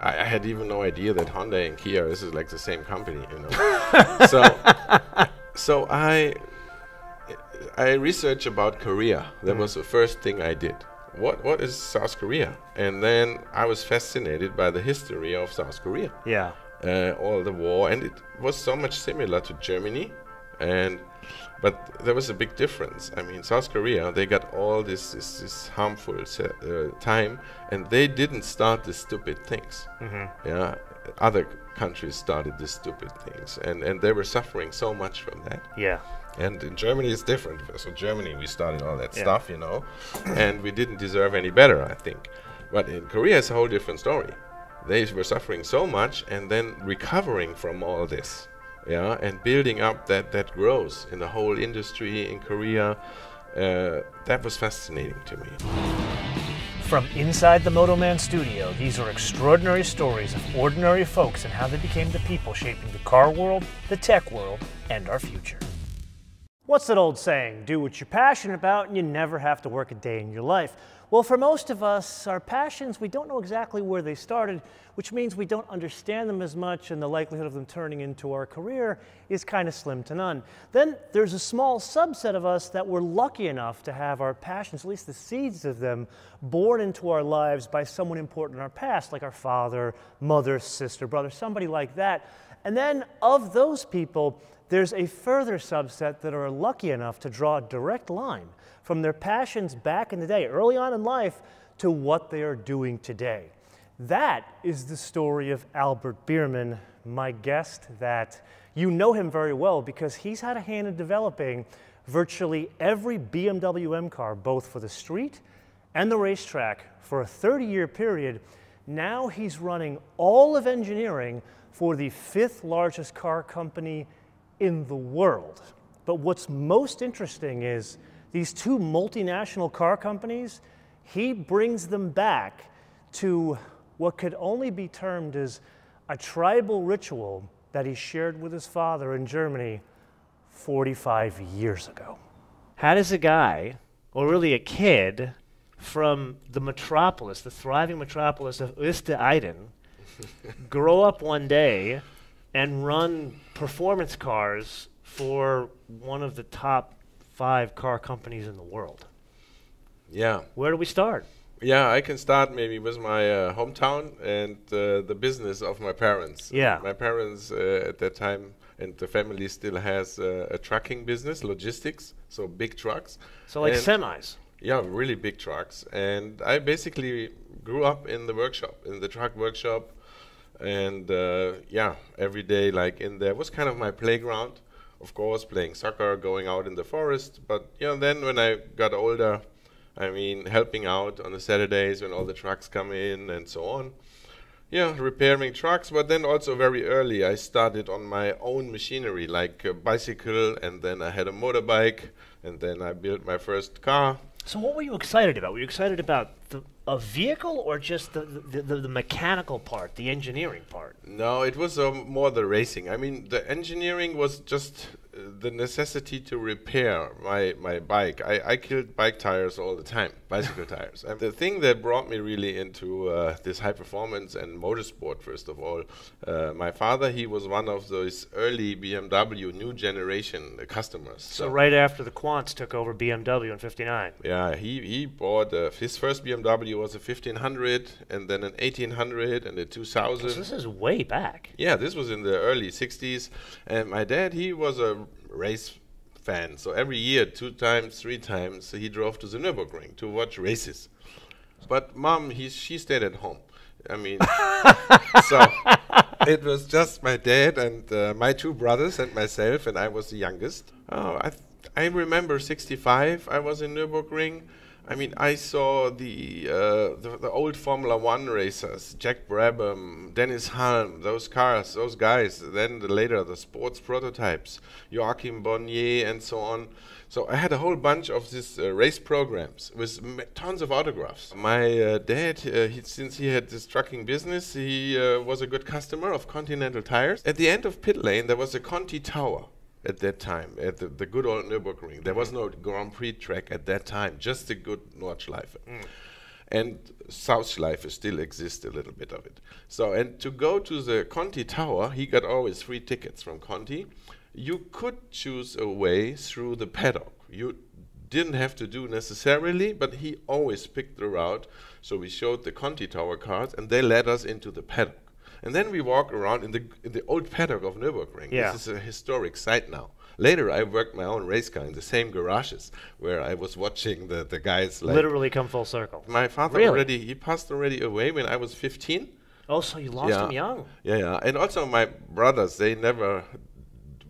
I, I had even no idea that Hyundai and Kia this is like the same company, you know. so, so I I researched about Korea. That was the first thing I did. What what is South Korea? And then I was fascinated by the history of South Korea. Yeah. uh, all the war, and it was so much similar to Germany, and but there was a big difference. I mean, South Korea they got all this this, this harmful uh, time, and they didn't start the stupid things. Yeah, other countries started the stupid things, and and they were suffering so much from that. Yeah. And in Germany, it's different. So Germany, we started all that Yeah. stuff, you know, and we didn't deserve any better, I think. But in Korea, it's a whole different story. They were suffering so much, and then recovering from all this, yeah, and building up that that growth in the whole industry in Korea. Uh, that was fascinating to me. From inside the Motoman studio, these are extraordinary stories of ordinary folks and how they became the people shaping the car world, the tech world, and our future. What's that old saying? Do what you're passionate about and you never have to work a day in your life. Well, for most of us, our passions, we don't know exactly where they started, which means we don't understand them as much, and the likelihood of them turning into our career is kind of slim to none. Then there's a small subset of us that were lucky enough to have our passions, at least the seeds of them, born into our lives by someone important in our past, like our father, mother, sister, brother, somebody like that. And then of those people, there's a further subset that are lucky enough to draw a direct line from their passions back in the day, early on in life, to what they are doing today. That is the story of Albert Biermann, my guest, that you know him very well because he's had a hand in developing virtually every BMW M car, both for the street and the racetrack, for a 30 year period. Now he's running all of engineering for the fifth largest car company in the world. But what's most interesting is these two multinational car companies, he brings them back to what could only be termed as a tribal ritual that he shared with his father in Germany 45 years ago. How does a guy, or really a kid, from the metropolis, the thriving metropolis of Ostereyden, grow up one day and run performance cars for one of the top five car companies in the world? Yeah, Where do we start? yeah. I can start maybe with my uh, hometown and uh, the business of my parents. Yeah. my parents uh, at that time and the family still has uh, a trucking business, logistics, so big trucks. So, like And- semis. Yeah, really big trucks. And I basically grew up in the workshop, in the truck workshop. And uh, yeah, every day, like in there, was kind of my playground. Of course, playing soccer, going out in the forest. But you know, then when I got older, I mean, helping out on the Saturdays when all the trucks come in and so on. Yeah, repairing trucks, but then also very early I started on my own machinery, like a bicycle, and then I had a motorbike, and then I built my first car. So, what were you excited about? Were you excited about the, a vehicle or just the, the, the, the mechanical part, the engineering part? No, it was um, more the racing. I mean, the engineering was just uh, the necessity to repair my, my bike. I, I killed bike tires all the time, bicycle tires. And the thing that brought me really into uh, this high performance and motorsport, first of all, uh, my father, he was one of those early BMW new generation uh, customers. So, right after the Quandts took over BMW in 59. Yeah, he, he bought uh, his first BMW was a 1500 and then an 1800 and a 2000. So, this is way back. Yeah, this was in the early 60s. And my dad, he was a race fan. So every year, two times, three times, he drove to the Nürburgring to watch races. But mom, he, she stayed at home. I mean, so it was just my dad and uh, my two brothers and myself, and I was the youngest. Oh, I, th- I remember 65, I was in Nürburgring. I mean, I saw the, uh, the the old Formula One racers, Jack Brabham, Denny Hulme, those cars, those guys. Then the later the sports prototypes, Joachim Bonnier, and so on. So I had a whole bunch of these uh, race programs with tons of autographs. My uh, dad, uh, he, since he had this trucking business, he uh, was a good customer of Continental Tires. At the end of pit lane, there was a Conti Tower at that time, at the, the good old Nürburgring. There was no Grand Prix track at that time, just the good Nordschleife. Mm. and Southschleife still exists a little bit of it. So, and to go to the Conti Tower, he got always free tickets from Conti. You could choose a way through the paddock. You didn't have to do necessarily, but he always picked the route. So we showed the Conti Tower cards, and they led us into the paddock. And then we walk around in the in the old paddock of Nürburgring. Yeah. This is a historic site now. Later, I worked my own race car in the same garages where I was watching the, the guys. Like Literally come full circle. my father Really? already he passed already away when I was 15. Oh, so you lost yeah. him young. Yeah, yeah. And also my brothers, they never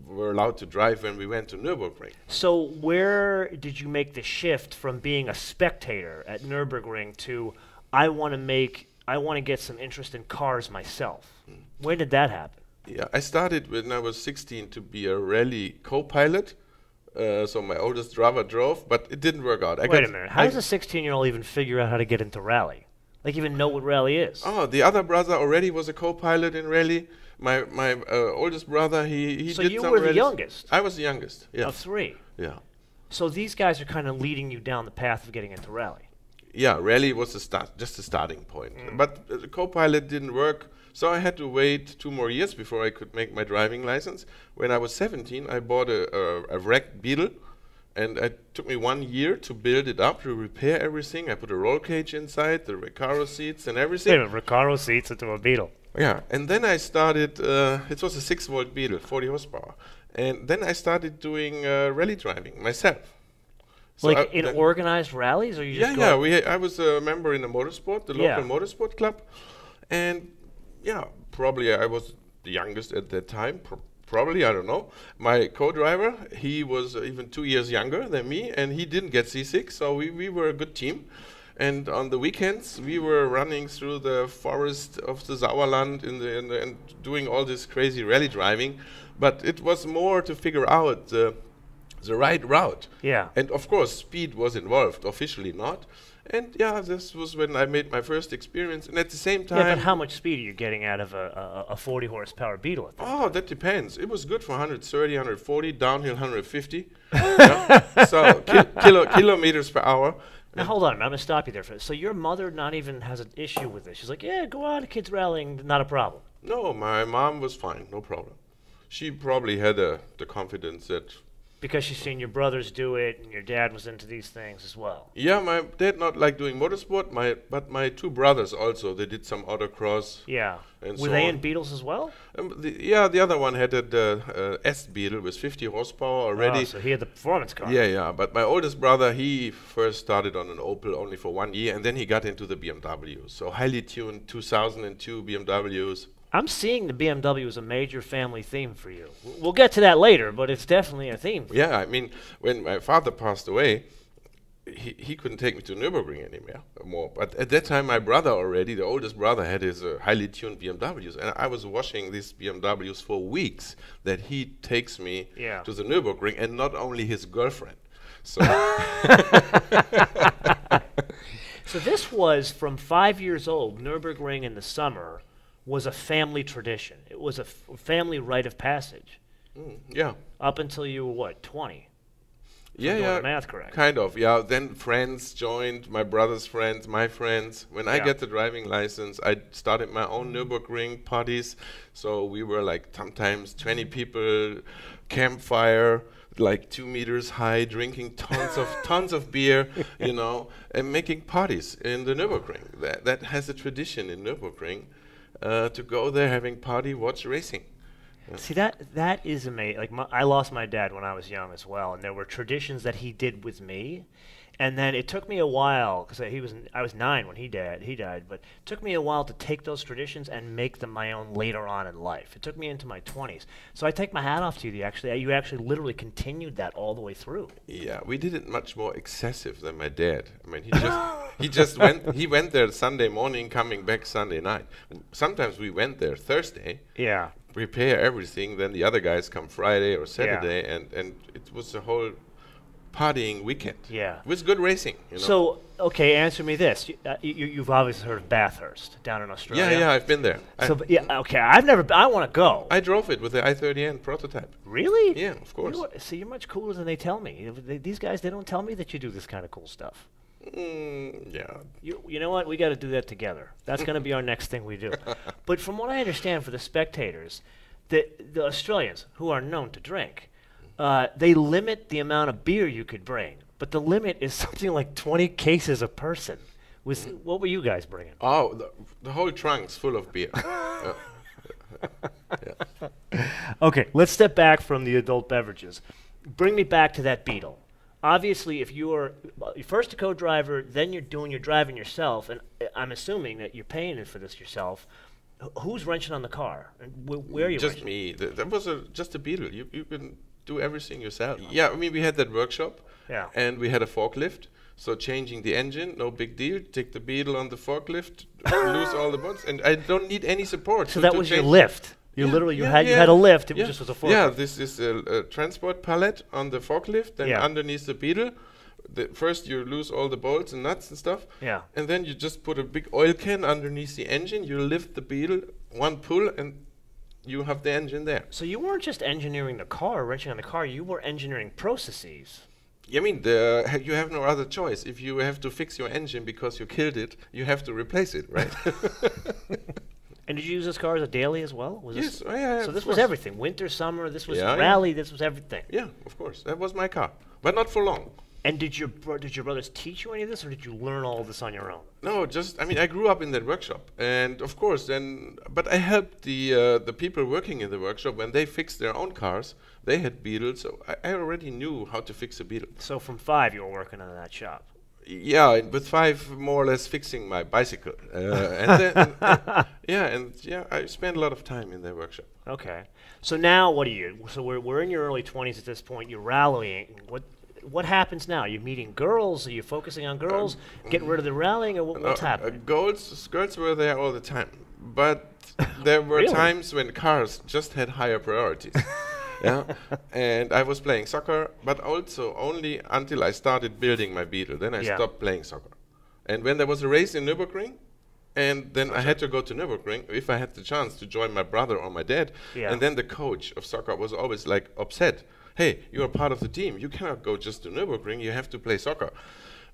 were allowed to drive when we went to Nürburgring. So where did you make the shift from being a spectator at Nürburgring to I want to make I want to get some interest in cars myself? When did that happen? Yeah, I started when I was 16 to be a rally co-pilot. Uh, so my oldest brother drove, but it didn't work out. I Wait a minute. How I- does a 16 year old even figure out how to get into rally? Like even know what rally is? Oh, the other brother already was a co-pilot in rally. My my uh, oldest brother, he he So did you were the rallies. youngest? I was the youngest. Yeah, Of three. yeah, So these guys are kind of leading you down the path of getting into rally. Yeah. Rally was the start, just the starting point. Mm. But uh, the co-pilot didn't work, so I had to wait two more years before I could make my driving license. When I was 17, I bought a a, a wrecked Beetle, and it took me one year to build it up, to repair everything. I put a roll cage inside, the Recaro seats, and everything. Recaro seats into a Beetle. Yeah, and then I started. Uh, it was a six volt Beetle, 40 horsepower, and then I started doing uh, rally driving myself. So like I- in then- organized rallies, or you just yeah, yeah. We I was a member in the motorsport, the Yeah. local motorsport club, and yeah, probably I was the youngest at that time. Pro- probably I don't know. My co-driver, he was uh, even two years younger than me, and he didn't get C6, so we, we were a good team. And on the weekends, we were running through the forest of the Sauerland in the, in the, and doing all this crazy rally driving. But it was more to figure out the, the right route. Yeah. And of course, speed was involved, officially not. And yeah, this was when I made my first experience. And at the same time, Yeah, but how much speed are you getting out of a, a, a 40 horsepower Beetle? At that? oh, that depends. It was good for 130, 140, downhill 150. yeah. So ki- kilo, kilometers per hour. Now hold on, I'm gonna stop you there. For, so your mother not even has an issue with this. She's like, yeah, go on, kids rallying, not a problem. No, my mom was fine, no problem. She probably had uh, the confidence that Because she's seen your brothers do it, and your dad was into these things as well. Yeah, my dad not like doing motorsport. My but my two brothers also they did some autocross. Yeah. And Were so they on. in Beetles as well? Um, the, yeah, the other one had a the, uh, S Beetle with 50 horsepower already. Oh, so he had the performance car. yeah, yeah. But my oldest brother he first started on an Opel only for one year, and then he got into the BMW. So highly tuned 2002 BMWs. I'm seeing the BMW as a major family theme for you. We'll get to that later, but it's definitely a theme. Yeah, I mean when my father passed away. He, he couldn't take me to Nürburgring anymore. More, but at that time, my brother already, the oldest brother, had his uh, highly tuned BMWs, and I was washing these BMWs for weeks. That he takes me Yeah. to the Nürburgring, and not only his girlfriend. So So this was from five years old. Nurburgring in the summer was a family tradition. It was a f- family rite of passage mm, yeah, up until you were what, 20? yeah, yeah, math correct. kind of. Yeah, then friends joined, my brother's friends, my friends. When I Yeah. get the driving license, I started my own Nürburgring parties. So we were like sometimes 20 people, campfire, like two meters high, drinking tons of tons of beer, you know, and making parties in the Nürburgring. That that has a tradition in Nürburgring. Uh, to go there, having party, watch racing. See that that is amazing. Like my, I lost my dad when I was young as well, and there were traditions that he did with me, and then it took me a while because he was I was nine when he died. He died, but it took me a while to take those traditions and make them my own later on in life. It took me into my twenties. So I take my hat off to you. You actually you actually literally continued that all the way through. Yeah, we did it much more excessive than my dad. I mean, he just he just went he went there Sunday morning, coming back Sunday night. Sometimes we went there Thursday, Yeah. prepare everything, then the other guys come Friday or Saturday, and and it was a whole partying weekend. Yeah. it was good racing. You know? So okay, answer me this. You, uh, you, you've obviously heard of Bathurst down in Australia. yeah, yeah, I've been there. So yeah, okay. I've never. I want to go. I drove it with the i30N prototype. Really? Yeah, of course. You know? See, you're much cooler than they tell me. They- these guys, they don't tell me that you do this kind of cool stuff. Mm, yeah. You, you know what? We got to do that together. That's going to be our next thing we do. But from what I understand, for the spectators, the the Australians who are known to drink, uh, they limit the amount of beer you could bring. But the limit is something like 20 cases a person. Was what were you guys bringing? Oh, the, the whole trunk's full of beer. Yeah. Okay, let's step back from the adult beverages. Bring me back to that Beetle. Obviously, if you're first a co-driver, then you're doing your driving yourself, and uh, I'm assuming that you're paying for this yourself. Wh- Who's wrenching on the car? And wh- where are you? Just wrenching? me. Th- that was a, just a Beetle. You, you can do everything yourself. Yeah, I mean, we had that workshop. Yeah. And we had a forklift. So changing the engine, no big deal. Take the Beetle on the forklift, lose all the bolts, and I don't need any support. So that was your lift. You Yeah, literally you yeah, had you had a lift. It yeah. was just was a forklift. Yeah, this is a, a transport pallet on the forklift, and Yeah. underneath the Beetle. The first you lose all the bolts and nuts and stuff. Yeah. And then you just put a big oil can underneath the engine. You lift the Beetle, one pull, and you have the engine there. So you weren't just engineering the car, wrenching on the car. You were engineering processes. I mean, the, you have no other choice. If you have to fix your engine because you killed it, you have to replace it, right? And did you use this car as a daily as well? Was yes, This, oh, yeah, yeah, so this was course. everything. Winter, summer. This was Yeah, yeah. rally. This was everything. Yeah, of course. That was my car, but not for long. And did your bro- did your brothers teach you any of this, or did you learn all this on your own? No, just I mean, I grew up in that workshop, and of course, then, but I helped the uh, the people working in the workshop when they fixed their own cars. They had Beetles, so I, I already knew how to fix a Beetle. So from five, you were working on that shop. Yeah, with five, more or less fixing my bicycle, uh, and then, and- and- yeah, and yeah, I spent a lot of time in that workshop. Okay. So now, what are you? So we're we're in your early twenties at this point. You're rallying. What what happens now? Are You're meeting girls. Are you focusing on girls? getting rid of the rallying, or what, what's Uh, uh, happening? girls, girls were there all the time, but there were Really? times when cars just had higher priorities. yeah, and I was playing soccer, but also only until I started building my Beetle. Then I Yeah. stopped playing soccer. And when there was a race in Nürburgring, and then I had to go to Nürburgring if I had the chance to join my brother or my dad. Yeah. And then the coach of soccer was always like upset. Hey, you are part of the team. You cannot go just to Nürburgring. You have to play soccer.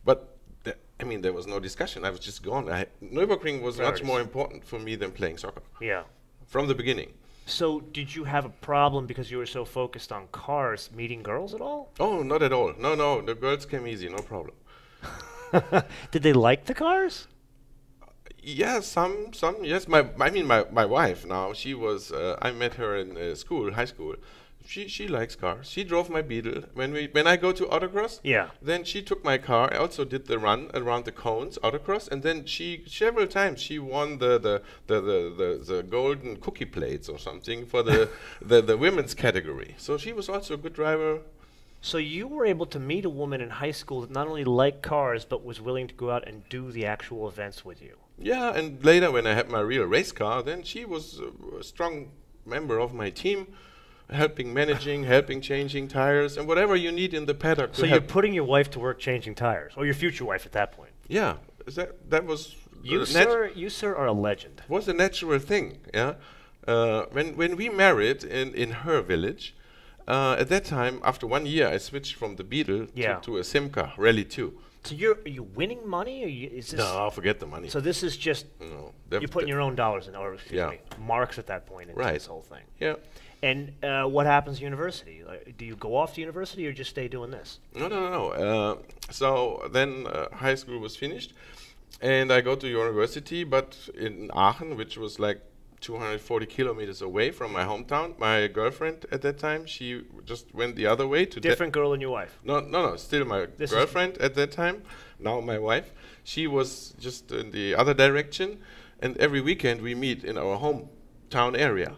But th- I mean, there was no discussion. I was just gone. I, Nürburgring was much more important for me than playing soccer yeah. from the beginning. So did you have a problem because you were so focused on cars meeting girls at all? Oh, not at all. No, no. The girls came easy. No problem. Did they like the cars? Yeah, some, some, yes. My, I mean, my, my wife now. She was. Uh, I met her in uh, school, high school. She, she likes cars. She drove my Beetle when we, when I go to autocross. Yeah. Then she took my car. I also did the run around the cones, autocross, and then she several times she won the the the the, the, the golden cookie plates or something for the, the the women's category. So she was also a good driver. So you were able to meet a woman in high school that not only liked cars but was willing to go out and do the actual events with you. Yeah, and later when I had my real race car, then she was a, a strong member of my team, helping managing, helping changing tires, and whatever you need in the paddock. So you're putting your wife to work changing tires, or your future wife at that point. yeah, is that that was You sir, you sir are a legend. was a natural thing. Yeah, uh, when when we married in in her village. Uh, at that time, after one year, I switched from the Beetle Yeah. to, to a Simca Rally 2. So you're are you winning money, or you, is this? No, I forget the money. So this is just no, you're putting your own dollars in, or excuse Yeah. me, marks at that point into Right. this whole thing. yeah. And uh, what happens at university? Like, do you go off to university or just stay doing this? No, no, no, no. Uh, so then uh, high school was finished, and I go to university, but in Aachen, which was like 240 kilometers away from my hometown. My girlfriend at that time, she just went the other way to. Different girl than your wife. no, no, no. Still my This girlfriend at that time. Now my wife. She was just in the other direction, and every weekend we meet in our hometown area.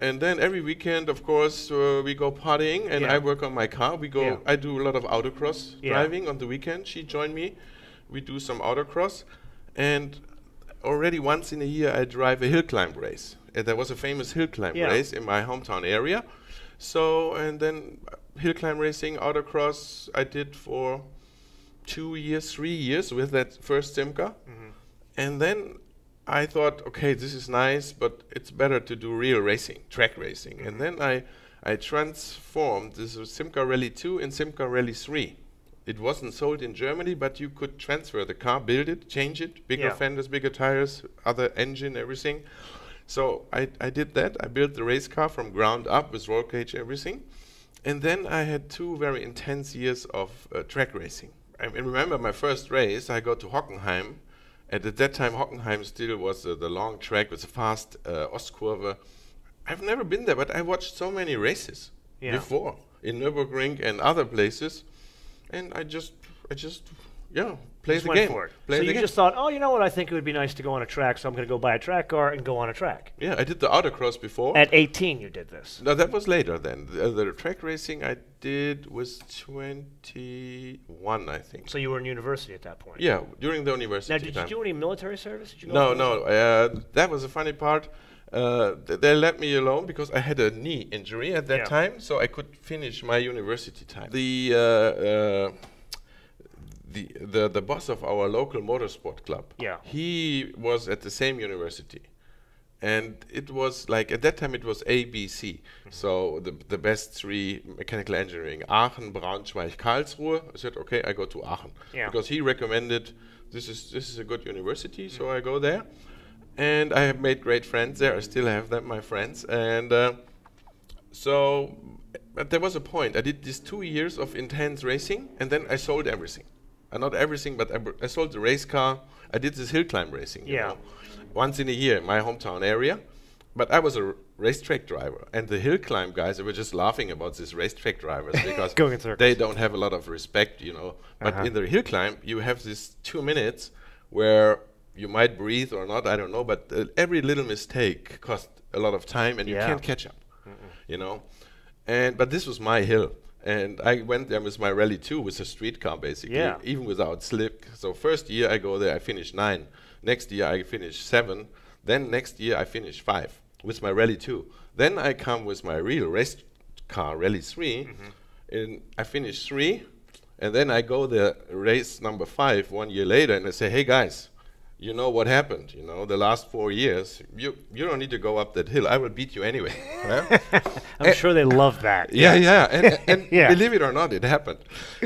And then every weekend, of course, uh, we go partying, and Yeah. I work on my car. We go. Yeah. I do a lot of autocross Yeah. driving on the weekend. She joined me. We do some autocross, and already once in a year I drive a hill climb race. And there was a famous hill climb race in my hometown area. So and then hill climb racing, autocross, I did for two years, three years with that first Simca. Mm-hmm. And then I thought, okay, this is nice, but it's better to do real racing, track racing. And then I, I transformed this Simca Rally 2 and Simca Rally 3 It wasn't sold in Germany, but you could transfer the car, build it, change it, bigger Yeah. fenders, bigger tires, other engine, everything. So I, I did that. I built the race car from ground up with roll cage, everything. And then I had two very intense years of uh, track racing. I remember my first race, I go to Hockenheim. And at that time, Hockenheim still was uh, the long track with a fast uh, Ostkurve. I've never been there, but I watched so many races Yeah. before in Nürburgring and other places. And I just, I just, yeah, play Just the went game. for it. Play so the you game. just thought, oh, you know what? I think it would be nice to go on a track, so I'm going to go buy a track car and go on a track. yeah, I did the autocross before. At 18, you did this. No, that was later then. The, the track racing I did was 21, I think. So you were in university at that point. Yeah, during the university Now, did you do any military service? Did you go no, no, uh, that was a funny part. Uh, th- they let me alone because I had a knee injury at that Yeah. time, so I could finish my university time. The, uh, uh, the the the boss of our local motorsport club. Yeah. He was at the same university, and it was like at that time it was ABC. Mm-hmm. So the the best three mechanical engineering: Aachen, Braunschweig, Karlsruhe. I said, okay, I go to Aachen Yeah. because he recommended this is this is a good university, so I go there, and I have made great friends there. I still have them, my friends, and. Uh, so, but there was a point. I did these two years of intense racing, and then I sold everything. Uh, not everything, but I, I sold the race car. I did this hill climb racing, you Yeah. know, once in a year in my hometown area. But I was a r- racetrack driver, and the hill climb guys they were just laughing about these racetrack drivers because they don't have a lot of respect, you know. But Uh-huh. in the hill climb, you have these two minutes where you might breathe or not, I don't know. But uh, every little mistake cost a lot of time, and you can't catch up you know. And but this was my hill, and I went there with my Rally 2 with a street car basically, Yeah. even without slip. So first year I go there, I finish nine. Next year I finish seven. Then next year I finish five with my Rally 2. Then I come with my real race car Rally 3, mm-hmm. and I finish three. And then I go the race number five one year later, and I say, "Hey guys, you know what happened? You know the last four years. You you don't need to go up that hill. I will beat you anyway." I'm sure they love that. Yeah, yeah, and, and Yeah. believe it or not, it happened.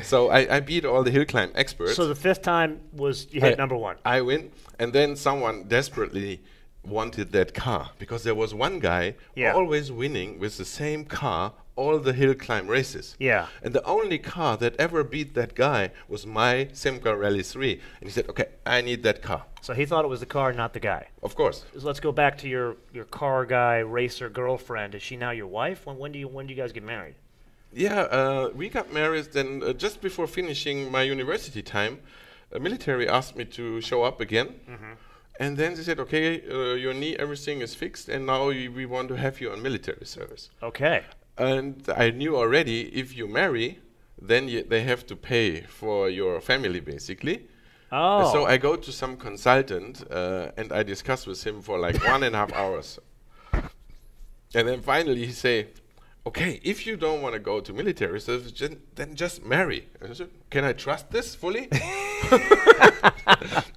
So I, I beat all the hill climb experts. So the fifth time was you hit I- number one. I win, and then someone desperately wanted that car because there was one guy Yeah. always winning with the same car all the hill climb races. Yeah. And the only car that ever beat that guy was my Simca Rally 3. And he said, "Okay, I need that car." So he thought it was the car, not the guy. Of course. So let's go back to your, your car guy, racer girlfriend. Is she now your wife? When, when do you when do you guys get married? Yeah, uh, we got married then uh, just before finishing my university time. The military asked me to show up again. And then they said, okay, uh, your knee, everything is fixed, and now y- we want to have you on military service. Okay. And I knew already if you marry, then y- they have to pay for your family, basically. Oh. So I go to some consultant uh, and I discuss with him for like one and a half hours. And then finally he say, okay, if you don't want to go to military service, then just marry. And I said, can I trust this fully?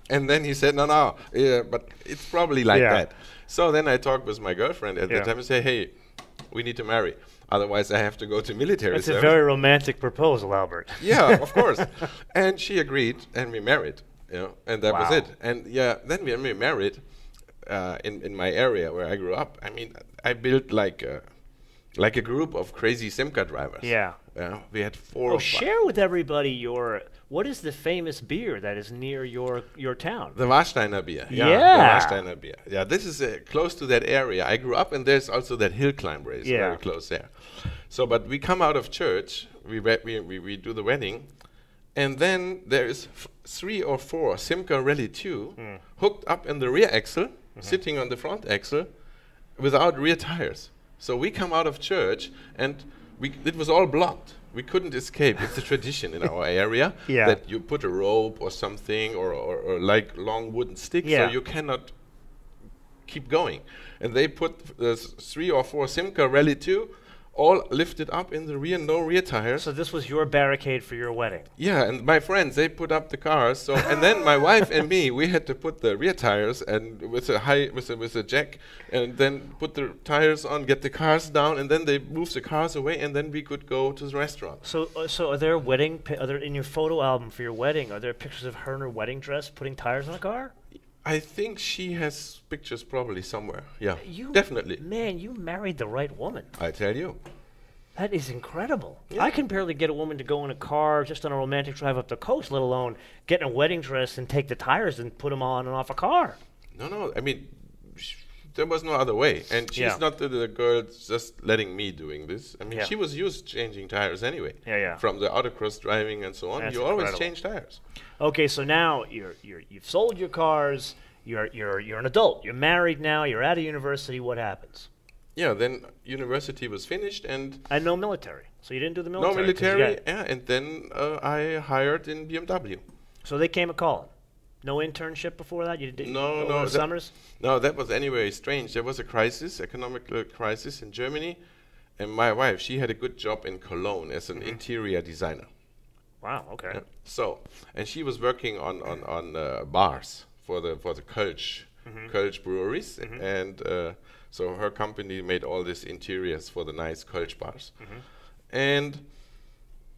and then he said, no, no, yeah, but it's probably like Yeah. that. So then I talked with my girlfriend at Yeah. the time and say, hey, we need to marry. Otherwise I have to go to military It's a very romantic proposal, Albert. yeah, of course. And she agreed, and we married. You know, and that was it. And yeah, then when we married, uh, in in my area where I grew up, I mean, I built like a, like a group of crazy Simca drivers. Yeah. Yeah, we had four. Oh, share with everybody your what is the famous beer that is near your your town? The Warsteiner beer. Yeah. Yeah. The Warsteiner beer. Yeah, this is uh, close to that area. I grew up, and there's also that hill climb race Yeah. very close there. So, but we come out of church, we, we, we, we, do the wedding, and then there is f- three or four Simca Rally 2 Hmm. hooked up in the rear axle, Mm-hmm. sitting on the front axle, without rear tires. So we come out of church, and we, it was all blocked. We couldn't escape. It's a tradition in our area Yeah. that you put a rope or something, or, or, or like long wooden stick, Yeah. so you cannot keep going. And they put uh, three or four Simca Rally 2 all lifted up in the rear, no rear tires. So this was your barricade for your wedding. Yeah, and my friends they put up the cars. So and then my wife and me we had to put the rear tires and with a high with a with a jack and then put the tires on, get the cars down, and then they move the cars away, and then we could go to the restaurant. So, uh, so are there wedding? Pi- are there in your photo album for your wedding? Are there pictures of her in her wedding dress putting tires on a car? I think she has pictures probably somewhere. Yeah, You definitely. man, you married the right woman. I tell you. That is incredible. Yeah. I can barely get a woman to go in a car just on a romantic drive up the coast, let alone get in a wedding dress and take the tires and put them on and off a car. No, no. I mean, there was no other way, and she's Yeah. not the, the girl just letting me doing this. I mean, Yeah. she was used changing tires anyway. Yeah, yeah. From the autocross driving and so on, That's you always change tires. Okay, so now you're you're you've sold your cars. You're you're you're an adult. You're married now. You're out of university. What happens? Yeah. Then university was finished, and And no military. So you didn't do the military. No military. Yeah, and then uh, I hired in BMW. so they came a calling. No internship before that. You did No, no, that- summers. No, that was anyway strange. There was a crisis, economic uh, crisis in Germany, and my wife, she had a good job in Cologne as an interior designer. Wow. Okay. Yeah. So, and she was working on on on uh, bars for the for the Kölsch Mm-hmm. Kölsch breweries, and uh, so her company made all these interiors for the nice Kölsch bars, Mm-hmm. and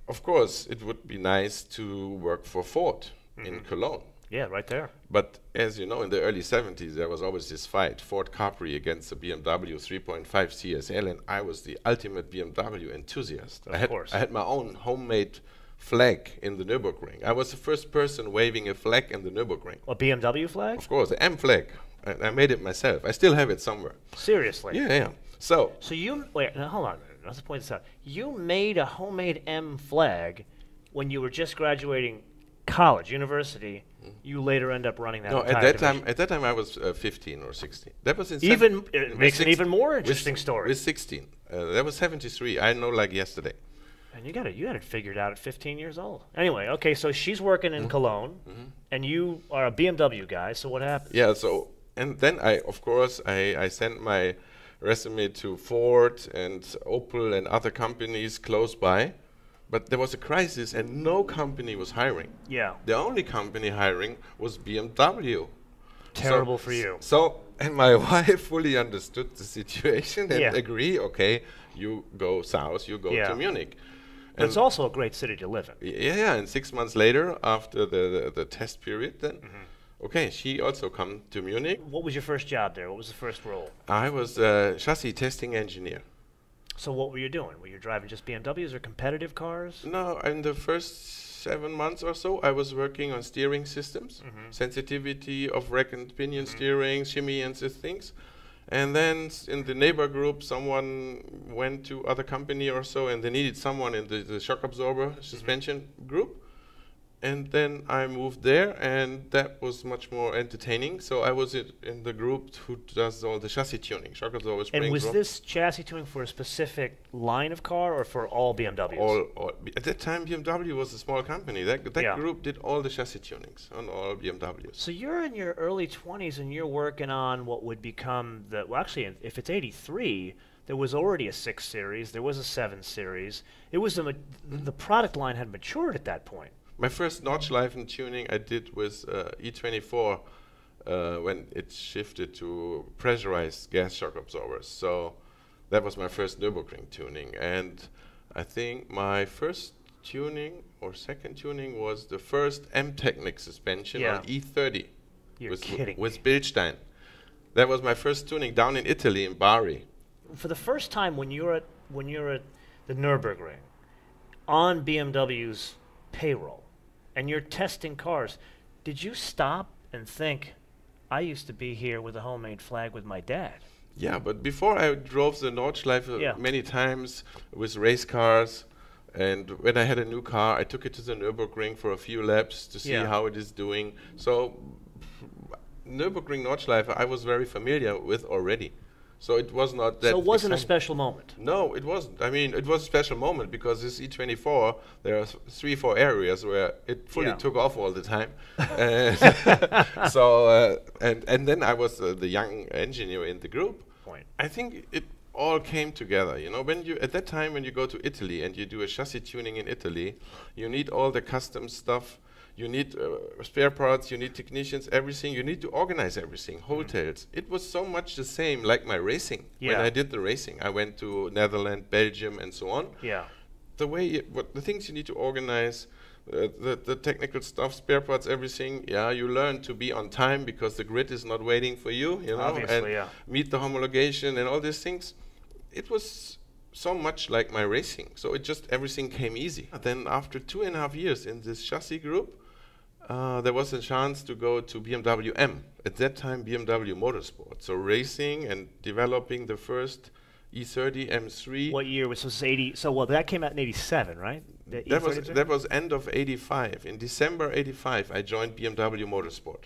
of course it would be nice to work for Ford in Mm-hmm. Cologne. Yeah, right there. But as you know, in the early 70s, there was always this fight Ford Capri against the BMW 3.5 CSL, and I was the ultimate BMW enthusiast. Of I, had, course. I had my own homemade flag in the Nürburgring. I was the first person waving a flag in the Nürburgring. A BMW flag? Of course, the M flag. I, I made it myself. I still have it somewhere. Seriously. Yeah, yeah. So, So you wait. Hold on. a minute. Let's point this out. You made a homemade M flag when you were just graduating college, university. You later end up running that. No, at that division. time, at that time I was uh, 15 or 16. That was in Even- sev- it with makes an even more with- interesting story. With 16, uh, that was 73. I know like yesterday. And you got it. You had it figured out at 15 years old. Anyway, okay. So she's working in Cologne, and you are a BMW guy. So what happened? Yeah, so and then I of course I, I sent my resume to Ford and Opel and other companies close by, but there was a crisis and no company was hiring. Yeah. The only company hiring was BMW. Terrible So- for you. So and my wife fully understood the situation and Yeah. agree, okay, you go south, you go Yeah. to Munich. But it's also a great city to live in. Yeah, yeah, and six months later, after the, the, the test period, then, Mm-hmm. okay, she also come to Munich. What was your first job there? What was the first role? I was a chassis testing engineer. So what were you doing? Were you driving just BMWs or competitive cars? No, in the first seven months or so, I was working on steering systems, mm-hmm. sensitivity of rack and pinion mm-hmm. steering, shimmy and these things. And then s- in the neighbor group, someone went to other company or so, and they needed someone in the, the shock absorber mm-hmm. suspension group. And then I moved there, and that was much more entertaining. So I was in the group who does all the chassis tuning, absorber, spring And was this chassis tuning for a specific line of car or for all BMWs? all, all at that time BMW was a small company. That that Yeah. group did all the chassis tunings on all BMWs. So you're in your early 20s and you're working on what would become the well actually if it's 83 there was already a 6 series, there was a 7 series. It was a ma- the product line had matured at that point. My first Nordschleifen tuning I did with uh, E24 uh, when it shifted to pressurized gas shock absorbers. So that was my first Nürburgring tuning, and I think my first tuning or second tuning was the first M Technic suspension Yeah. on E30 You're with, kidding with. Bilstein. That was my first tuning down in Italy in Bari. For the first time when you're at when you're at the Nürburgring on BMW's payroll and you're testing cars, did you stop and think I used to be here with a homemade flag with my dad? Yeah, but before I drove the Nordschleife uh, Yeah. many times with race cars, and when I had a new car, I took it to the Nürburgring for a few laps to see Yeah. how it is doing. So Nürburgring Nordschleife, I was very familiar with already. So it was not that. so it wasn't a special moment. No, it wasn't. I mean, it was a special moment because this E24, there are three, four areas where it fully Yeah. took off all the time. And so, uh, and and then I was uh, the young engineer in the group. Point. I think it all came together. You know, when you at that time when you go to Italy and you do a chassis tuning in Italy, you need all the custom stuff. You need uh, spare parts. You need technicians. Everything. You need to organize everything. Hotels. It was so much the same like my racing. When I did the racing, I went to Netherlands, Belgium, and so on Yeah. the way you, what the things you need to organize uh, the the technical stuff spare parts everything yeah you learn to be on time because the grid is not waiting for you you know Obviously, and yeah. meet the homologation and all these things it was so much like my racing so it just everything came easy then after two and a half years in this chassis group uh, there was a chance to go to BMW M. At that time, BMW Motorsport. So racing and developing the first E E30 M3. What year was this? 80. So, well, that came out in 87, right? The That was E33? that was end of '85. In December '85, I joined BMW Motorsport.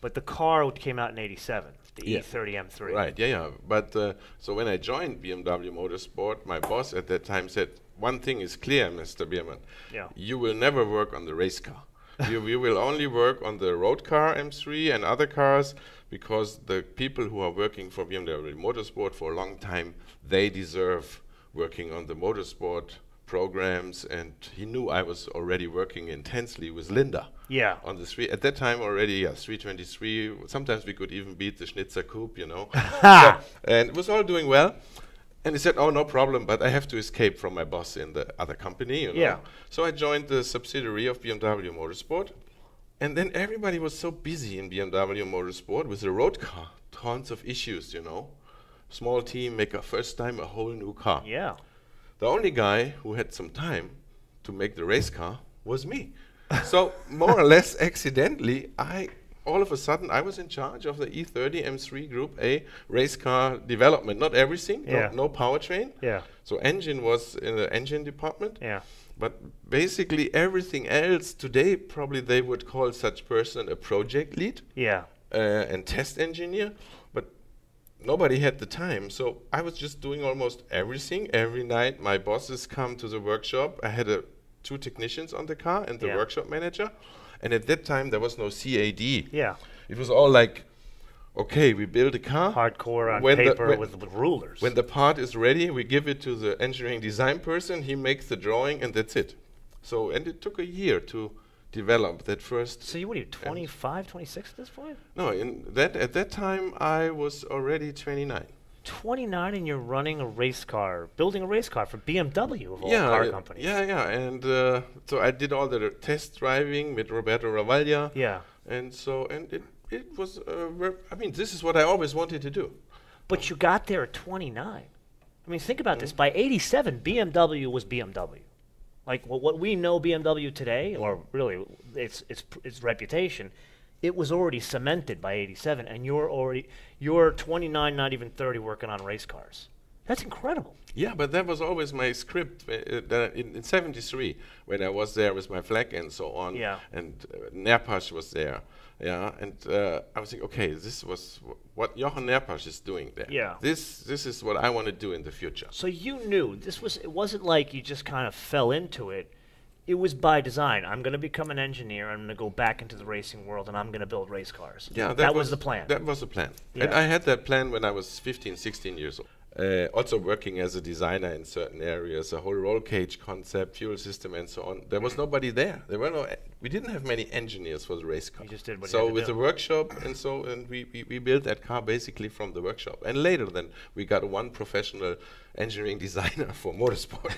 But the car came out in 87, the Yeah. E30 M3. Right? Yeah, yeah. But uh, so when I joined BMW Motorsport, my boss at that time said, "One thing is clear, Mr. Biermann. Yeah. You will never work on the race car. You, you will only work on the road car M3 and other cars because the people who are working for BMW Motorsport for a long time, they deserve working on the motorsport programs." And he knew I was already working intensely with Linda. Yeah. on the three at that time already yeah 323 sometimes we could even beat the schnitzer coupe you know Yeah, and it was all doing well and he said oh no problem but i have to escape from my boss in the other company you know Yeah. so i joined the subsidiary of bmw motorsport and then everybody was so busy in bmw motorsport with the road car tons of issues you know small team make a first time a whole new car Yeah. the only guy who had some time to make the race car was me. so more or less accidentally, I all of a sudden I was in charge of the E E30 M3 Group A race car development. Not everything, no- Yeah. no, powertrain. Yeah. So engine was in the engine department. Yeah. But basically everything else today, probably they would call such person a project lead Yeah. uh, and test engineer, but nobody had the time. So I was just doing almost everything every night. My bosses come to the workshop. I had uh, two technicians on the car and the Yeah. workshop manager. And at that time, there was no CAD. Yeah. It was all like, okay, we build a car. Hardcore on When the- paper when- with, with rulers. When the part is ready, we give it to the engineering design person. He makes the drawing, and that's it. So, and it took a year to develop that first so, you what are you, 25, 26 at this point? No, in that at that time I was already 29. 29 and you're running a race car, building a race car for BMW of all yeah, car uh, companies. yeah, yeah, and uh, so I did all the test driving with Roberto Ravaglia, Yeah. and so and it it was uh, I mean this is what I always wanted to do. But you got there at 29. I mean, think about this. Mm-hmm. By 87, BMW was BMW. Like what what we know BMW today, or really its its its reputation, it was already cemented by 87, and you're already you're 29, not even 30, working on race cars. That's incredible. Yeah, but that was always my script uh, in, in '73 when I was there with my flag and so on. Yeah. And uh, Neerpasch was there. Yeah, and uh, I was thinking, okay, this was w- what Jochen Neerpasch is doing there. Yeah. This this is what I want to do in the future. So you knew this was it wasn't like you just kind of fell into it. It was by design. I'm going to become an engineer. I'm going to go back into the racing world, and I'm going to build race cars. Yeah, that, was, the plan. That was the plan. And I had that plan when I was 15, 16 years old. Uh, also working as a designer in certain areas, a whole roll cage concept, fuel system, and so on. There was nobody there. There were no. e- We didn't have many engineers for the race car. You just did what so with do. the workshop and so, and we, we, we built that car basically from the workshop. And later, then we got one professional engineering designer for motorsport.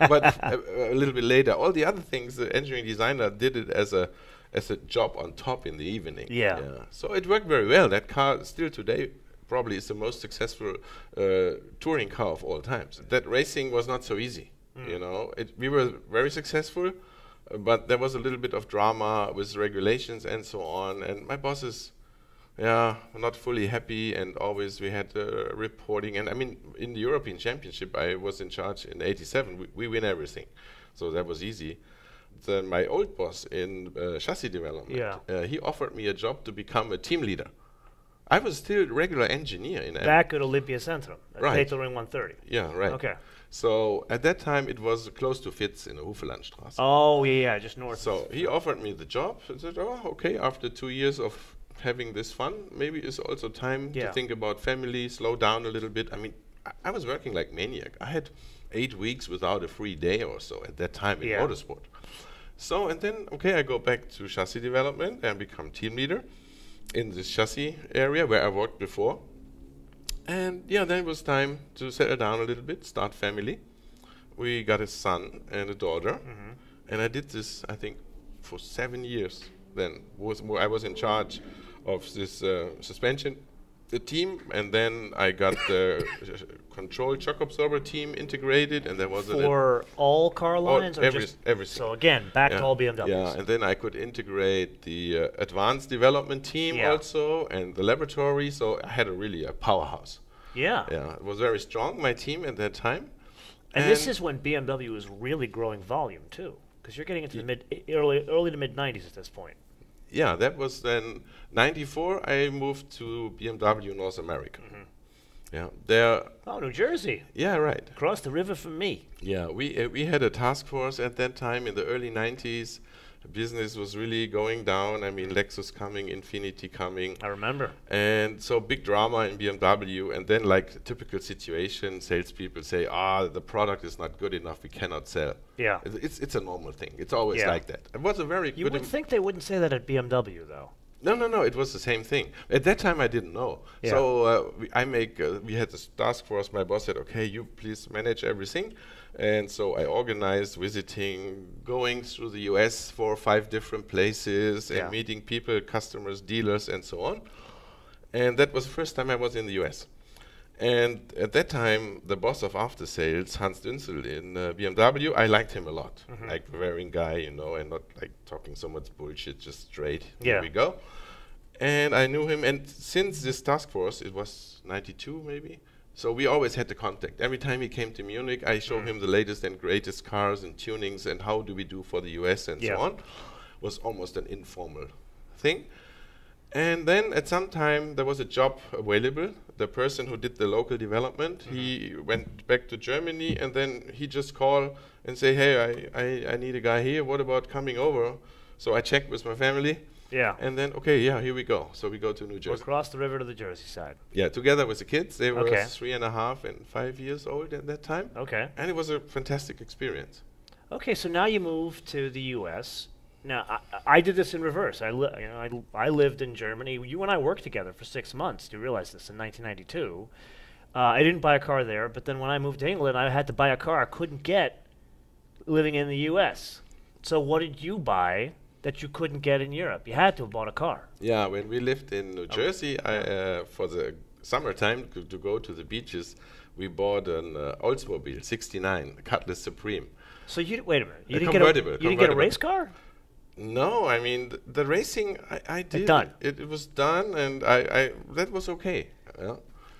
but a, a little bit later, all the other things, the engineering designer did it as a as a job on top in the evening. Yeah. So it worked very well. That car still today probably is the most successful uh, touring car of all times. That racing was not so easy. Mm. You know, it, we were very successful, uh, but there was a little bit of drama with regulations and so on. And my bosses, yeah, not fully happy, and always we had uh, reporting. And I mean, in the European Championship, I was in charge in '87. We, we win everything, so that was easy. Then my old boss in uh, chassis development, Yeah. uh, he offered me a job to become a team leader. I was still regular engineer in Back at Olympia Centrum, at Right. Petuelring 130. Yeah, right. Okay. So at that time it was close to FIZ in the Hufelandstraße. Oh yeah, yeah, just north. So he offered me the job and said, "Oh, okay. After two years of having this fun, maybe it's also time Yeah. to think about family, slow down a little bit. I mean, I, I was working like maniac. I had eight weeks without a free day or so at that time in Yeah. motorsport. So and then okay, I go back to chassis development and become team leader in this chassis area where I worked before. And yeah, then it was time to settle down a little bit, start family. We got a son and a daughter, and I did this I think for seven years. Then was I was in charge of this uh, suspension the team, and then I got the control shock absorber team integrated, and there was a For all car lines, or every- just everything. So again, back yeah. to all BMWs. Yeah, and then I could integrate the uh, advanced development team Yeah. also and the laboratory. So I had a really a powerhouse. Yeah. Yeah, it was very strong. My team at that time. And, this is when BMW is really growing volume too, because you're getting into the mid early early to mid 90s at this point. Yeah, that was then '94. I moved to BMW North America. Mm-hmm. Yeah, there. Oh, New Jersey, Yeah, right. across the river from me. Yeah, we uh, we had a task force at that time in the early '90s. Business was really going down. I mean, Lexus coming, Infiniti coming. I remember. And so big drama in BMW, and then like typical situation, salespeople say, "Ah, the product is not good enough. We cannot sell." Yeah. It's it's, it's a normal thing. It's always Yeah. like that. It was a very You good. would think they wouldn't say that at BMW though. no, no, no. It was the same thing. At that time, I didn't know. Yeah. So uh, we, I make. Uh, we had this task force. My boss said, "Okay, you please manage everything." And so I organized visiting, going through the U.S. four or five different places, and meeting people, customers, dealers, and so on. And that was the first time I was in the U.S. And at that time, the boss of after sales, Hans Dünzel in uh, BMW, I liked him a lot. Mm-hmm. Like wearing guy, you know, and not like talking so much bullshit, just straight. Yeah. Here we go. And I knew him, and since this task force, it was 92 maybe. So we always had the contact. Every time he came to Munich, I showed Mm. him the latest and greatest cars and tunings and how do we do for the US and Yeah. so on. Was almost an informal thing. And then at some time there was a job available. The person who did the local development, he went back to Germany and then he just called and say, "Hey, I, I, I need a guy here. What about coming over?" So I checked with my family, Yeah. and then okay, yeah, here we go. So we go to New Jersey. across the river to the Jersey side. Yeah, together with the kids. They were Okay. three and a half and five years old at that time, Okay. and it was a fantastic experience. Okay, so now you move to the U.S. Now I, I did this in reverse. I li- you know I, I lived in Germany. You and I worked together for six months. Do you realize this in 1992? Uh, I didn't buy a car there, but then when I moved to England, I had to buy a car I couldn't get living in the U.S. So what did you buy that you couldn't get in Europe? You had to have bought a car. Yeah, when we lived in New Jersey, I, uh, for the summertime to, to go to the beaches, we bought an uh, Oldsmobile 69 Cutlass Supreme. So you wait a minute. You A didn't get a you didn't get a race car? No, I mean th- the racing. I, I did. done. It, it was done, and I, I that was okay. Yeah.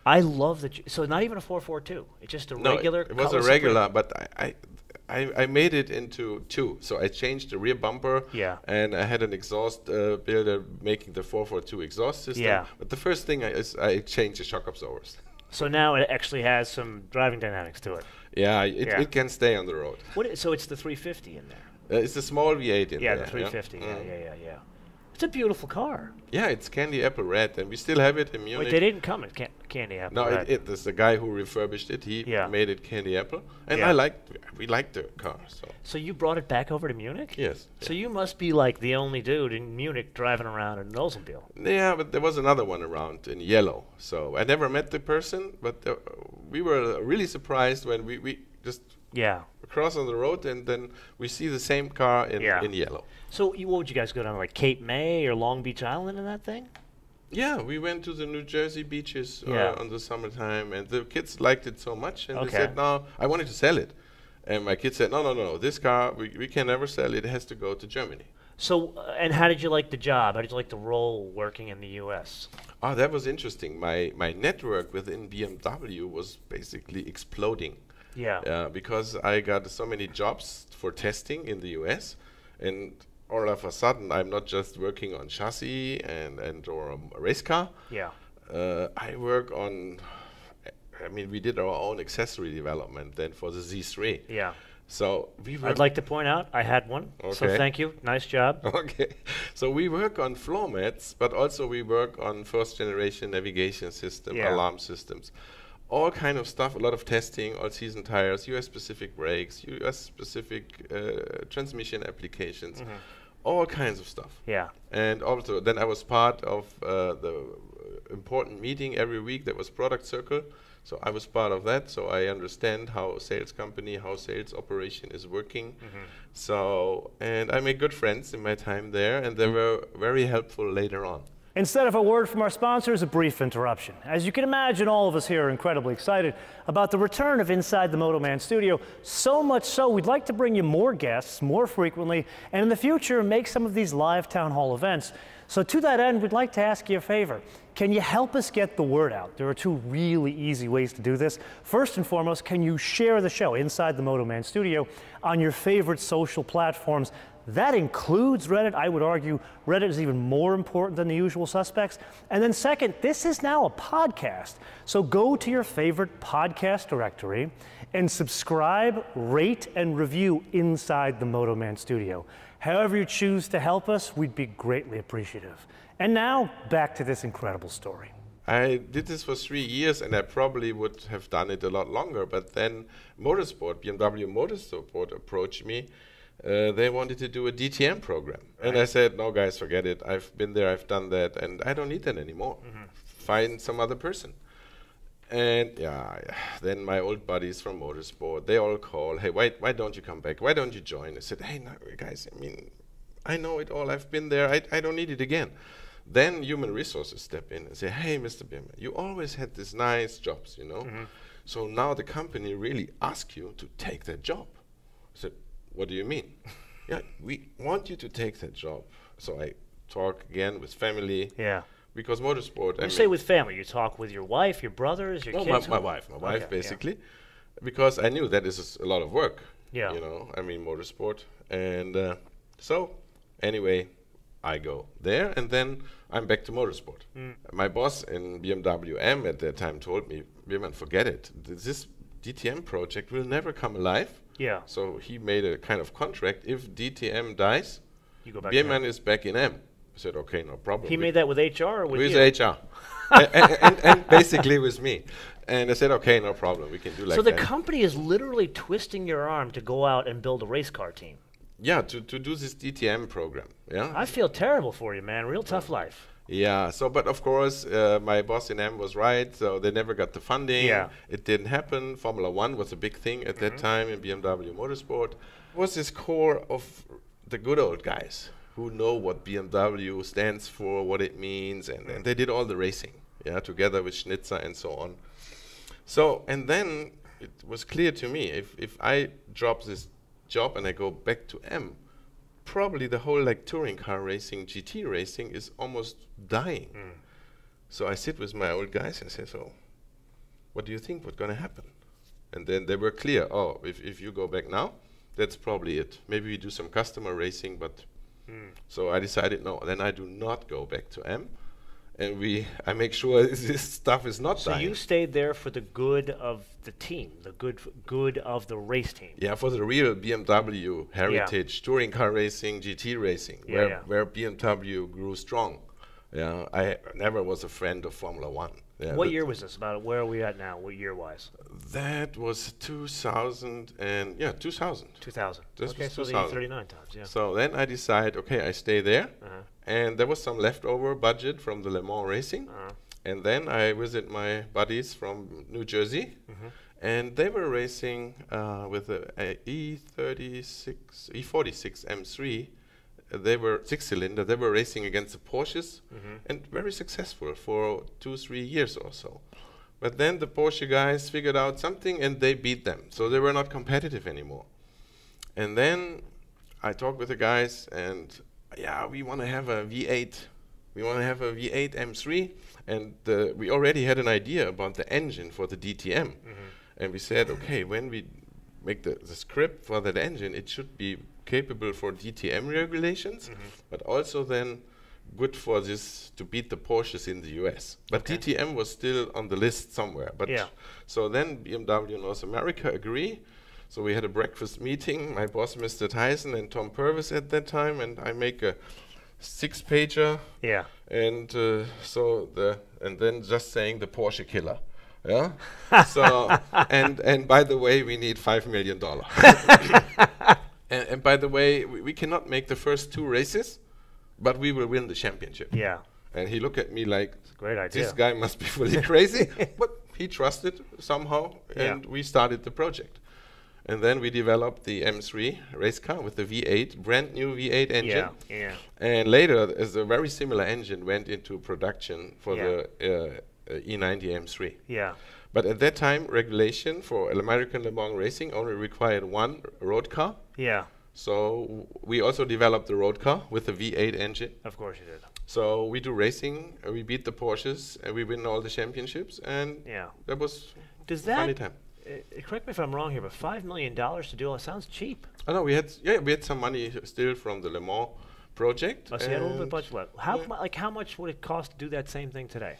I love that. you- So not even a 442. It's just a No, it- regular. It, was a Cutlass Supreme. regular, but I, I, I, I made it into two. So I changed the rear bumper. Yeah. And I had an exhaust uh, builder making the 442 exhaust system. Yeah. But the first thing I, is I changed the shock absorbers. So now it actually has some driving dynamics to it. Yeah, it, Yeah. it can stay on the road. What so it's the 350 in there. Uh, it's a small V8 in Yeah, there. the 350. Yeah, Mm. yeah, yeah, yeah. It's a beautiful car. Yeah, it's candy apple red, and we still have it in Munich. Wait, they didn't come in can- candy apple. No, red. it, it is the guy who refurbished it. He Yeah. made it candy apple, and Yeah. I liked. We liked the car. So so you brought it back over to Munich? yes. So you must be like the only dude in Munich driving around in an Oldsmobile. Yeah, but there was another one around in yellow. So I never met the person, but uh, we were really surprised when we, we just Yeah. across on the road and then we see the same car in, Yeah. in yellow. So you, what would you guys go down to, like Cape May or Long Beach Island in that thing? Yeah, we went to the New Jersey beaches uh, Yeah. on the summertime, and the kids liked it so much, and Okay. they said, "No, I wanted to sell it." And my kids said, "No, no, no, this car we, we can never sell it. It has to go to Germany." So, uh, and how did you like the job? How did you like the role working in the U.S.? Oh, that was interesting. My my network within BMW was basically exploding. Yeah. uh, because I got so many jobs for testing in the US, and all of a sudden I'm not just working on chassis and and or a race car. Yeah. Uh, I work on. I mean, we did our own accessory development then for the Z3. Yeah. So we. I'd like to point out I had one. Okay. So thank you. Nice job. Okay, so we work on floor mats, but also we work on first generation navigation system, Yeah. alarm systems. All kind of stuff, a lot of testing, all season tires, US specific brakes, US specific uh, transmission applications, all kinds of stuff. Yeah. And also, then I was part of uh, the important meeting every week that was Product Circle. So I was part of that, so I understand how a sales company, how sales operation is working. So, and I made good friends in my time there, and they were very helpful later on. Instead of a word from our sponsors, a brief interruption. As you can imagine, all of us here are incredibly excited about the return of Inside the Moto Man studio. So much so, we'd like to bring you more guests more frequently, and in the future, make some of these live town hall events. So, to that end, we'd like to ask you a favor. Can you help us get the word out? There are two really easy ways to do this. First and foremost, can you share the show inside the Moto Man studio on your favorite social platforms? That includes Reddit. I would argue Reddit is even more important than the usual suspects. And then, second, this is now a podcast. So go to your favorite podcast directory and subscribe, rate, and review inside the Moto Man studio. However, you choose to help us, we'd be greatly appreciative. And now, back to this incredible story. I did this for three years, and I probably would have done it a lot longer. But then Motorsport, BMW Motorsport, approached me. Uh, they wanted to do a DTM program, and I said, "No, guys, forget it. I've been there, I've done that, and I don't need that anymore. Find some other person." And yeah, yeah, then my old buddies from Motorsport, they all call, "Hey, why why don't you come back? Why don't you join?" I said, "Hey, no, guys, I mean, I know it all. I've been there. I, I don't need it again." Then human resources step in and say, "Hey, Mr. Biermann, you always had these nice jobs, you know. So now the company really asks you to take that job." I said, "What do you mean?" yeah, we want you to take that job. So I talk again with family Yeah. because motorsport. I You say with family, you talk with your wife, your brothers, your no, my, kids? my who- wife, my wife, Okay, yeah. basically, because I knew that this is a lot of work. Yeah. You know, I mean, motorsport, and uh, so anyway, I go there, and then I'm back to motorsport. Mm. My boss in BMW M at that time told me, "Biermann, forget it. This DTM project will never come alive." Yeah. So he made a kind of contract. If DTM dies, You go back to Biermann him. is back in M. I said, "Okay, no problem." He We- made that with HR or with, with you? HR. and, and, and basically with me. And I said, okay, no problem. We can do like so the that. company is literally twisting your arm to go out and build a race car team. yeah, to, to do this DTM program. Yeah. I feel terrible for you, man. Real tough life. Yeah. So, but of course, uh, my boss in M was right. So they never got the funding. Yeah. Mm-hmm. It didn't happen. Formula One was a big thing at that time in BMW Motorsport. Was this core of the good old guys who know what BMW stands for, what it means, and, and they did all the racing. Yeah, together with Schnitzer and so on. So, and then it was clear to me if, if I drop this job and I go back to M, probably the whole like touring car racing, GT racing is almost dying. Mm. So I sit with my old guys and say, so what do you think what's going to happen? And then they were clear, oh, if, if you go back now, that's probably it. Maybe we do some customer racing, but mm. so I decided, no, then I do not go back to M. And we, I make sure this stuff is not So dying. you stayed there for the good of the team, the good good of the race team. Yeah, for the real BMW heritage, touring car racing, GT racing, Yeah, where, yeah. where BMW grew strong. Yeah, I never was a friend of Formula One. Yeah, what year was this? About where are we at now? What year wise? That was 2000 and yeah, 2000. 2000. This okay, was so the 2000. 39 times. Yeah. So then I decide, okay, I stay there, Uh-huh. And there was some leftover budget from the Le Mans racing, Uh-huh. and then I visit my buddies from New Jersey, Mm-hmm. and they were racing uh, with a, a E36, E46 M3. Uh, They were six cylinder. They were racing against the Porsches, Mm-hmm. and very successful for two, three years or so. But then the Porsche guys figured out something, and they beat them. So they were not competitive anymore. And then I talked with the guys, and yeah, we want to have a V8. We want to have a V8 M3, and uh, we already had an idea about the engine for the DTM. And we said, okay, when we make the, the script for that engine, it should be capable for DTM regulations, but also then good for this to beat the Porsches in the US. But Okay. DTM was still on the list somewhere. But Yeah. so then BMW North America agree. So we had a breakfast meeting. My boss, Mr. Tyson, and Tom Purves at that time, and I make a six pager Yeah. and uh, so the and then just saying the Porsche killer. Yeah. so and and by the way, we need five million dollar. and, and by the way, we, we cannot make the first two races, but we will win the championship. Yeah. And he looked at me like, Great idea. this guy must be fully crazy. But he trusted somehow, Yeah. and we started the project. And then we developed the M3 race car with the V8, brand new V8 engine. Yeah. Yeah. And later, as a very similar engine went into production for Yeah. the uh, uh, E90 M3. Yeah. But at that time, regulation for American Le Mans racing only required one road car. Yeah. So we also developed the road car with the V8 engine. Of course you did. So we do racing, uh, we beat the Porsches, and we win all the championships, and Yeah. that was Does that time. Uh, correct me if I'm wrong here, but five million dollars to do all that sounds cheap. Oh know we had yeah, we had some money still from the Le Mans project. Oh, so you had a little bit of budget left. How yeah. like how much would it cost to do that same thing today?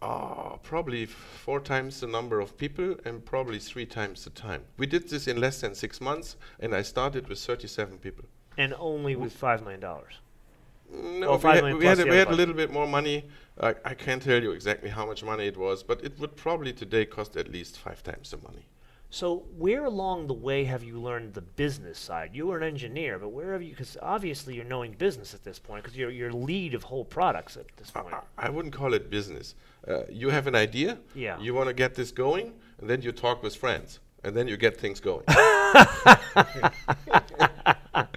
Oh, probably four times the number of people and probably three times the time. We did this in less than six months, and I started with 37 people. And only with five million dollars. No, we had, we had, the we had a little bit more money. I I can't tell you exactly how much money it was, but it would probably today cost at least five times the money. So where along the way have you learned the business side? You were an engineer, but where have you? Because obviously you're knowing business at this point, because you're you're lead of whole products at this point. I I wouldn't call it business. Uh, you have an idea, Yeah. you want to get this going, and then you talk with friends, and then you get things going.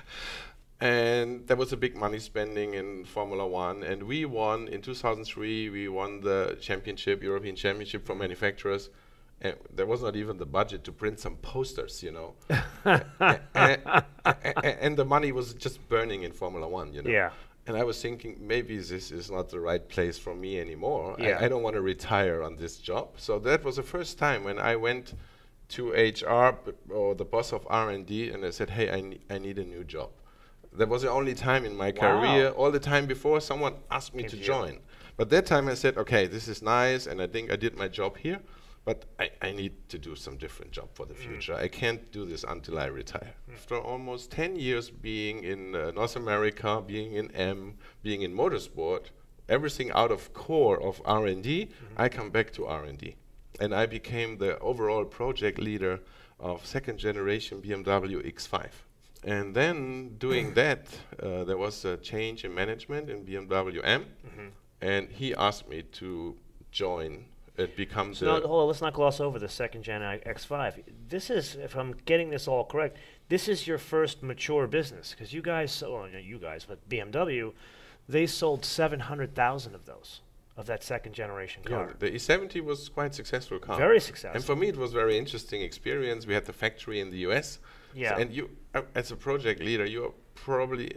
and there was a big money spending in Formula One, and we won in 2003. We won the championship, European Championship for manufacturers. And there was not even the budget to print some posters, you know. A- a- a- a- and the money was just burning in Formula One, you know. Yeah. And I was thinking maybe this is not the right place for me anymore. Yeah. I, I don't want to retire on this job. So that was the first time when I went to HR or the boss of R&D and I said, "Hey, I, ne- I need a new job." That was the only time in my Wow. career. All the time before, someone asked me Came to you. join. But that time I said, "Okay, this is nice, and I think I did my job here." But I, I need to do some different job for the Mm. future. I can't do this until I retire. After almost 10 years being in uh, North America, being in M, being in motorsport, everything out of core of R&D, Mm-hmm. I come back to R&D. And I became the overall project leader of second generation BMW X5. And then doing that, uh, there was a change in management in BMW M, Mm-hmm. and he asked me to join and become So now, hold on, let's not gloss over the second gen I- X5. This is, if I'm getting this all correct, this is your first mature business because you guys, well, not you guys, but BMW, they sold 700,000 of those, of that second generation car. Yeah, the E70 was quite successful car. Very successful. And for me, it was very interesting experience. We had the factory in the US. Yeah. and you, uh, as a project leader, you are probably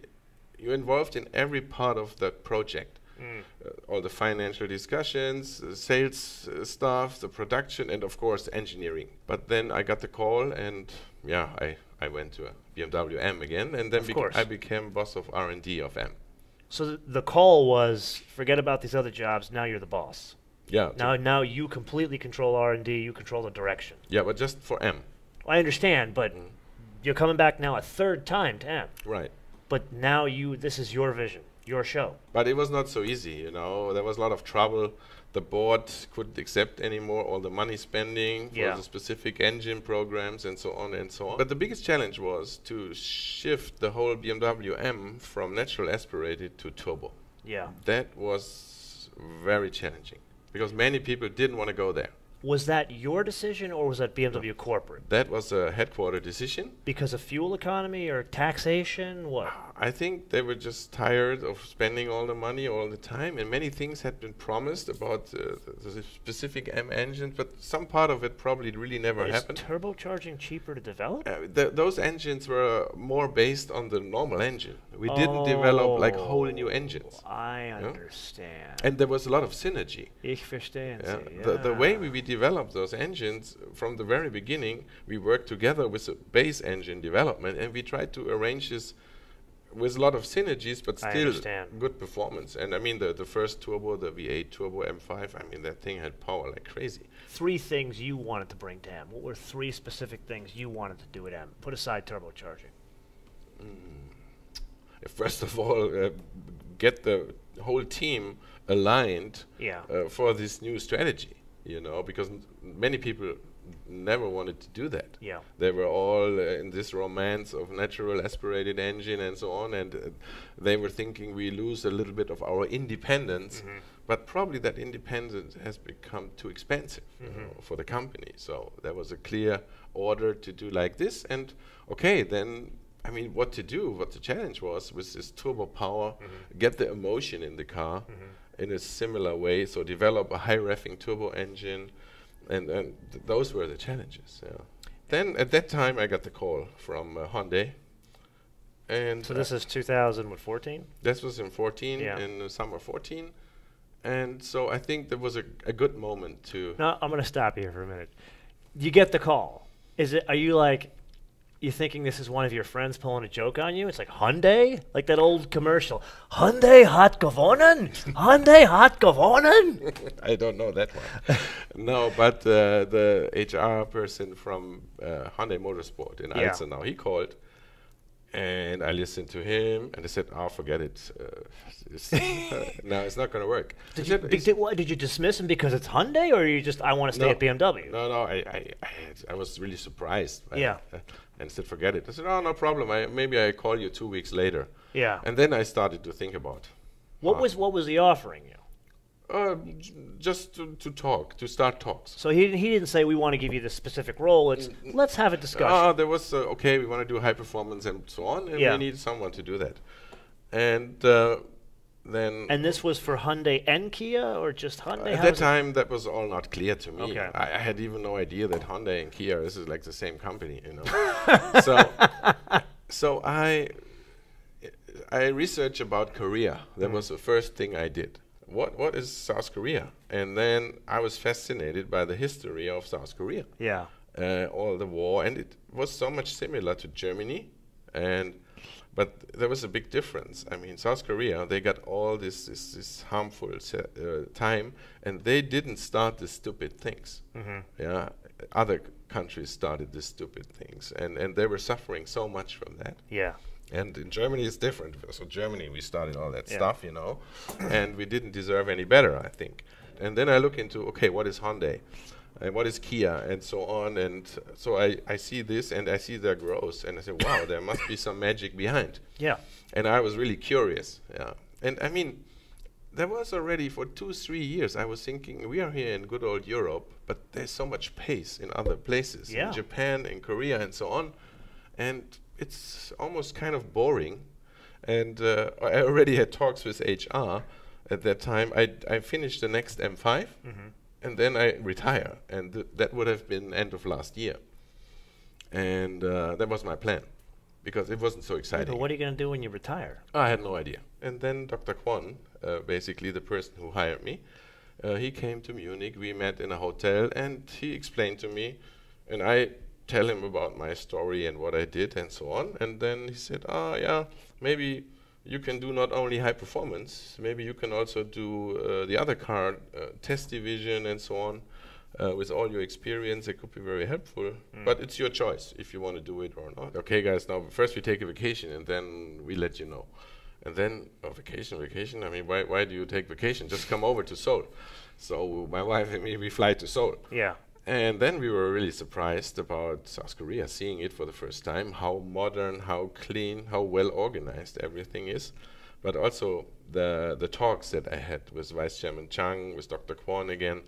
you're involved in every part of that project. Mm. Uh, all the financial discussions, uh, sales uh, stuff, the production, and of course engineering. But then I got the call, and yeah, I, I went to a BMW M again, and then Of beca-. I became boss of R and D of M. So th- the call was, forget about these other jobs. Now you're the boss. Yeah, Now, now you completely control R and D. You control the direction. yeah, but just for M, I understand, but Mm. You're coming back now a third time to M. right? But now you, this is your vision, your show. But it was not so easy, you know. There was a lot of trouble. The board couldn't accept anymore all the money spending for Yeah. the specific engine programs and so on and so on. But the biggest challenge was to shift the whole BMW M from natural aspirated to turbo. Yeah. That was very challenging because many people didn't want to go there. Was that your decision or was that BMW corporate? That was a headquarter decision. Because of fuel economy or taxation? What? Ah, I think they were just tired of spending all the money all the time, and many things had been promised about uh, the, the specific M engines, but some part of it probably really never Is happened. turbocharging cheaper to develop? Uh, th- those engines were more based on the normal engine. We didn't develop like whole new Oh, engines, I understand. and there was a lot of synergy. ich verstehe Yeah. Sie, The, the way we, we developed those engines from the very beginning, we worked together with the base engine development, and we tried to arrange this with a lot of synergies, but still good performance. And I mean, the, the first turbo, the V8 turbo M5, I mean, that thing had power like crazy. Three things you wanted to bring to M. What were three specific things you wanted to do at M? Put aside turbocharging. First of all, uh, get the whole team aligned Yeah. uh, for this new strategy. you know, because many people never wanted to do that. Yeah. They were all uh, in this romance of natural aspirated engine and so on, and uh, they were thinking we lose a little bit of our independence. But probably that independence has become too expensive you know, for the company. So there was a clear order to do like this, and okay, then I mean, what to do? What the challenge was with this turbo power, get the emotion in the car in a similar way. So develop a high revving turbo engine, and and th- those were the challenges. Yeah. Then at that time, I got the call from uh, Hyundai, and So uh, this is 2014. this was in 14, Yeah. in the summer 14, and so I think there was a, a good moment to. Now I'm going to stop here for a minute. You get the call. Is it? Are you like? You thinking this is one of your friends pulling a joke on you? It's like Hyundai, like that old commercial. Hyundai hat gewonnen. Hyundai hat gewonnen. I don't know that one. no, but uh, the HR person from uh, Hyundai Motorsport in Yeah. Alzenau, he called, and I listened to him, and I said, "Oh, forget it. Uh, it's, no, it's not going to work." I Did you, did, what, did you dismiss him because it's Hyundai, or you just I want to stay No. at BMW? No, no, I, I, I, I was really surprised. I- Yeah. uh, and said, forget it. I said, oh, no problem. I, maybe I call you two weeks later. Yeah. And then I started to think about, What Ah. was what was he offering you? uh, just to, to talk, to start talks. So he he didn't say we want to give you this specific role. It's let's have a discussion. Ah, there was uh, okay. We want to do high performance and so on, and Yeah. we need someone to do that. And uh, then and this was for Hyundai and Kia, or just Hyundai? at How that it- time, that was all not clear to me. Okay. I, I had even no idea that Hyundai and Kia this is like the same company, you know. so, so I I researched about Korea. That was the first thing I did. What what is South Korea? And then I was fascinated by the history of South Korea Yeah. uh, all the war, and it was so much similar to Germany, and but there was a big difference. I mean, South Korea they got all this this, this harmful uh, time, and they didn't start the stupid things. Yeah, other countries started the stupid things, and and they were suffering so much from that. Yeah. And in Germany, it's different. So Germany, we started all that Yeah. stuff, you know, and we didn't deserve any better, I think. And then I look into okay, what is Hyundai, and what is Kia, and so on. And so I, I see this, and I see their growth, and I say, wow, there must be some magic behind. Yeah. And I was really curious. Yeah. And I mean, there was already for two, three years, I was thinking, we are here in good old Europe, but there's so much pace in other places, Yeah. in Japan, in Korea, and so on. And it's almost kind of boring. And uh, I already had talks with HR at that time. I, I finished the next M5, and then I retire. And th- that would have been end of last year. And uh, that was my plan, because it wasn't so exciting. But what are you going to do when you retire? I had no idea. And then Dr. Kwon, uh, basically the person who hired me, uh, he came to Munich. We met in a hotel, and he explained to me, and I tell him about my story and what I did and so on. And then he said, "Ah, yeah, maybe you can do not only high performance, maybe you can also do uh, the other car uh, test division and so on." Uh, with all your experience, it could be very helpful. But it's your choice if you want to do it or not. Okay, guys. Now, first we take a vacation, and then we let you know. And then, oh, vacation, vacation. I mean, why, why do you take vacation? Just come over to Seoul. So my wife and me, we fly to Seoul. Yeah. And then we were really surprised about South Korea, seeing it for the first time, how modern, how clean, how well organized everything is. But also the the talks that I had with Vice Chairman Chung, with Dr. Kwon again,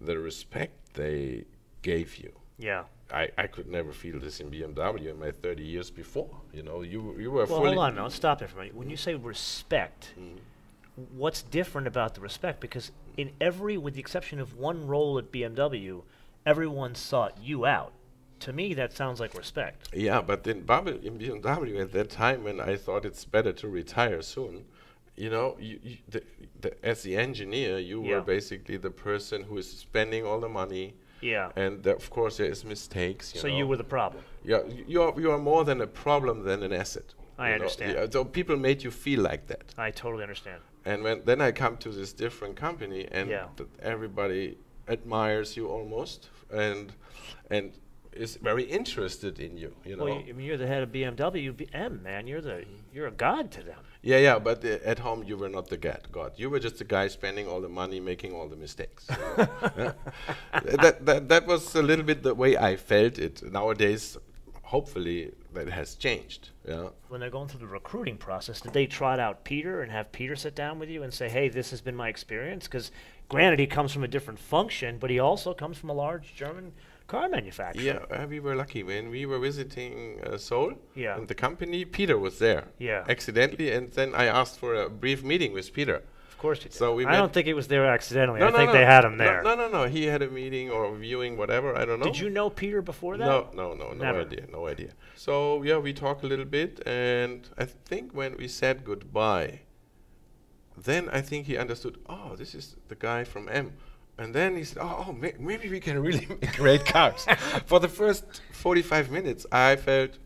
the respect they gave you. Yeah. I, I could never feel this in BMW in my 30 years before. You know, you you were Well, fully hold on. Now, let's stop there for a minute. When you say respect, mm-hmm. what's different about the respect? Because in every, with the exception of one role at BMW, everyone sought you out. To me, that sounds like respect. Yeah, but in, Bubble, in BMW at that time, when I thought it's better to retire soon, you know, you, you, the, the, as the engineer, you Yeah. were basically the person who is spending all the money, Yeah. and there- of course there is mistakes. You so know. you were the problem. yeah, you are you are more than a problem than an asset. I know. understand. Yeah, so people made you feel like that, I totally understand. and when then I come to this different company, and Yeah. th- everybody admires you almost, and and is very interested in you. You know. Well, you, I mean, you're the head of BMW, BM, man. You're the you're a god to them. Yeah, yeah, but uh, at home you were not the god. God, you were just the guy spending all the money, making all the mistakes. Yeah. that, that that was a little bit the way I felt it. Nowadays, hopefully, that has changed. Yeah. When they're going through the recruiting process, did they trot out Peter and have Peter sit down with you and say, "Hey, this has been my experience"? Because granted, he comes from a different function, but he also comes from a large German car manufacturer. Yeah, uh, we were lucky when we were visiting uh, Seoul. Yeah. And the company, Peter was there. Yeah. Accidentally, and then I asked for a brief meeting with Peter. Of course, he. So we I don't think it was there accidentally. No, I think they had him there. No, no, no. He had a meeting or viewing, whatever. I don't know. Did you know Peter before that? No, no, no, no Never. idea, no idea. So yeah, we talked a little bit, and I think when we said goodbye, then I think he understood. Oh, this is the guy from M. And then he said, "Oh, oh may- maybe we can really make great cars." For the first 45 minutes, I felt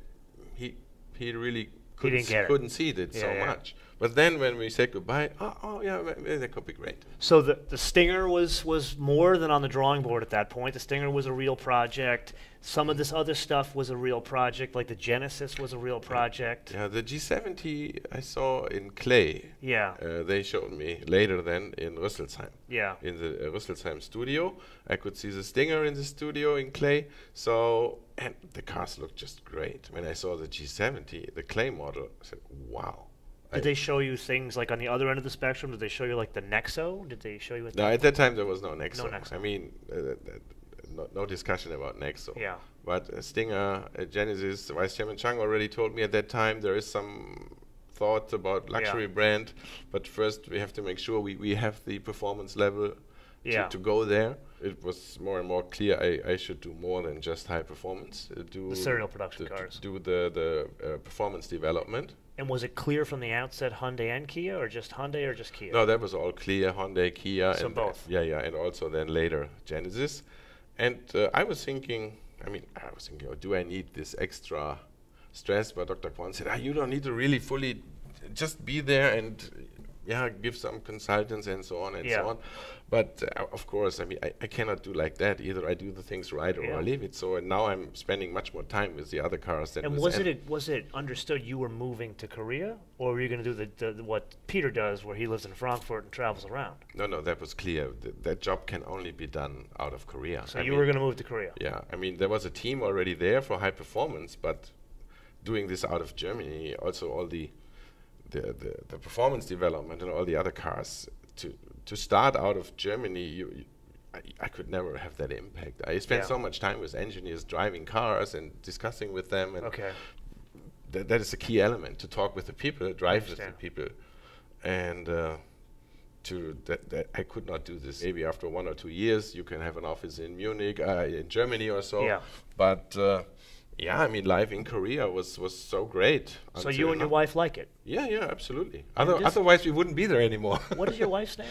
he he really couldn't, didn't couldn't see it Yeah, so yeah. much. But then when we said goodbye, oh, oh yeah, that could be great. So the the Stinger was was more than on the drawing board at that point. The Stinger was a real project. Some of this other stuff was a real project, like the Genesis was a real project. Yeah, the G70 I saw in clay. Yeah, Uh, they showed me later then in Rüsselsheim. yeah. in the uh, Rüsselsheim studio. I could see the Stinger in the studio in clay. So, and the cars looked just great. When I saw the G70, the clay model, I said, wow. I- Did they show you things like on the other end of the spectrum? Did they show you like the Nexo? Did they show you? At no, at that time there was no Nexo. No Nexo. I mean, uh, no, no discussion about Nexo. Yeah. But uh, Stinger, uh, Genesis, Vice Chairman Chung already told me at that time there is some thought about luxury brand, but first we have to make sure we, we have the performance level Yeah. to, to go there. It was more and more clear I, I should do more than just high performance. Uh, do The serial production cars. Do the the uh, performance development. And was it clear from the outset Hyundai and Kia, or just Hyundai, or just Kia? No, that was all clear. Hyundai, Kia, So and both. yeah, yeah, and also then later Genesis. And uh, I was thinking, I mean, I was thinking, oh, do I need this extra stress? But Dr. Kwon said, ah, you don't need to really fully just be there and yeah, give some consultants and so on and Yeah. so on. But uh, of course, I mean, I, I cannot do like that. Either I do the things right or Yeah. I leave it. So now I'm spending much more time with the other cars than and was N- it was it understood you were moving to Korea, or were you going to do the, the, the what Peter does, where he lives in Frankfurt and travels around? No, no, that was clear. Th- that job can only be done out of Korea. So I you mean- were going to move to Korea. Yeah, I mean there was a team already there for high performance, but doing this out of Germany, also all the the, the, the performance development and all the other cars to to start out of Germany, you, you I, I could never have that impact. I spent Yeah. so much time with engineers driving cars and discussing with them, and Okay. that, that is a key element to talk with the people, drive with the people, and uh, to that, that I could not do this. Maybe after one or two years, you can have an office in Munich, uh, in Germany or so. Yeah. But uh, yeah, I mean, life in Korea was was so great. So you and your wife like it. Yeah, yeah, absolutely. Other, otherwise, we wouldn't be there anymore. What is your wife's name?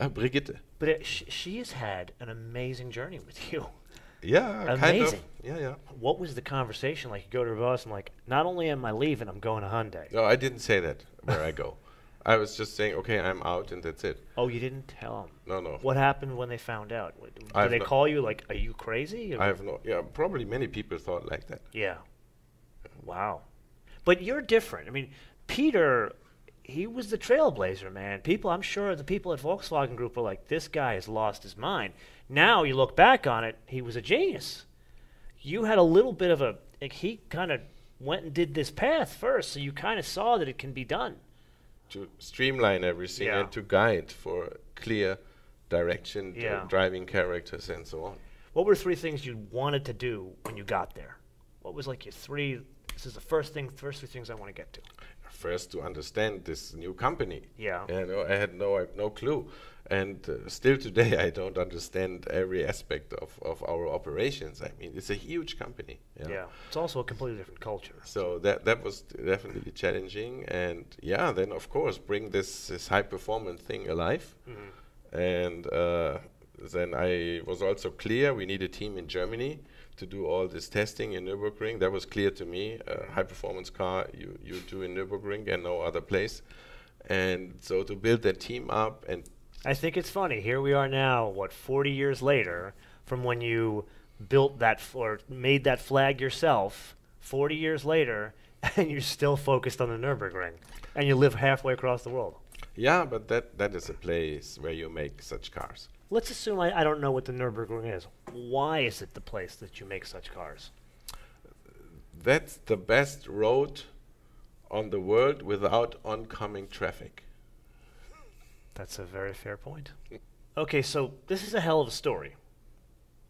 Uh, Brigitte. But it, sh- she has had an amazing journey with you. Yeah, kind of. Amazing. Yeah, yeah. What was the conversation like? You go to her boss and like, not only am I leaving, I'm going to Hyundai. No, I didn't say that where I go. I was just saying, okay, I'm out, and that's it. Oh, you didn't tell them. No, no. What happened when they found out? Did they no- call you like, "Are you crazy?" or- I have no. Yeah, probably many people thought like that. Yeah. Wow. But you're different. I mean, Peter, he was the trailblazer, man. People, I'm sure the people at Volkswagen Group were like, this guy has lost his mind. Now you look back on it, he was a genius. You had a little bit of a, like, he kind of went and did this path first, so you kind of saw that it can be done. to streamline everything Yeah. and to guide for clear direction, Yeah. driving characters, and so on. What were three things you wanted to do when you got there? What was like your three, this is the first thing, first three things I want to get to. First, to understand this new company. Yeah. Yeah, no, I had no no clue, and uh, still today I don't understand every aspect of, of our operations. I mean, it's a huge company. Yeah. It's also a completely different culture. So that that was definitely challenging, and yeah, then of course bring this this high performance thing alive, and uh, then I was also clear we need a team in Germany to do all this testing in Nürburgring. That was clear to me. A high performance car you you do in Nürburgring and no other place, and so to build that team up and I think it's funny. Here we are now, what, 40 years later, from when you built that f- or made that flag yourself. 40 years later, and you're still focused on the Nürburgring, and you live halfway across the world. Yeah, but that, that is a place where you make such cars. Let's assume I, I don't know what the Nürburgring is. Why is it the place that you make such cars? That's the best road on the world without oncoming traffic. That's a very fair point. Okay, so this is a hell of a story.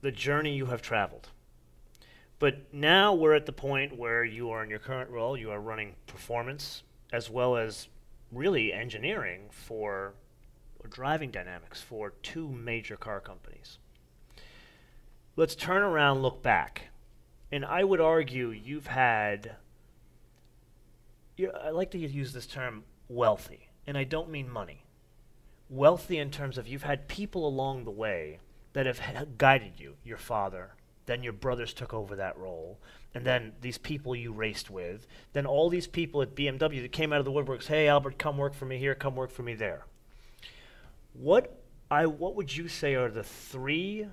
The journey you have traveled. But now we're at the point where you are in your current role, you are running performance as well as really engineering for driving dynamics for two major car companies. Let's turn around, look back. And I would argue you've had, I like to use this term wealthy, and I don't mean money. Wealthy in terms of you've had people along the way that have guided you, your father, then your brothers took over that role, and then these people you raced with, then all these people at BMW that came out of the woodworks, hey Albert, come work for me here, come work for me there. What I what would you say are the three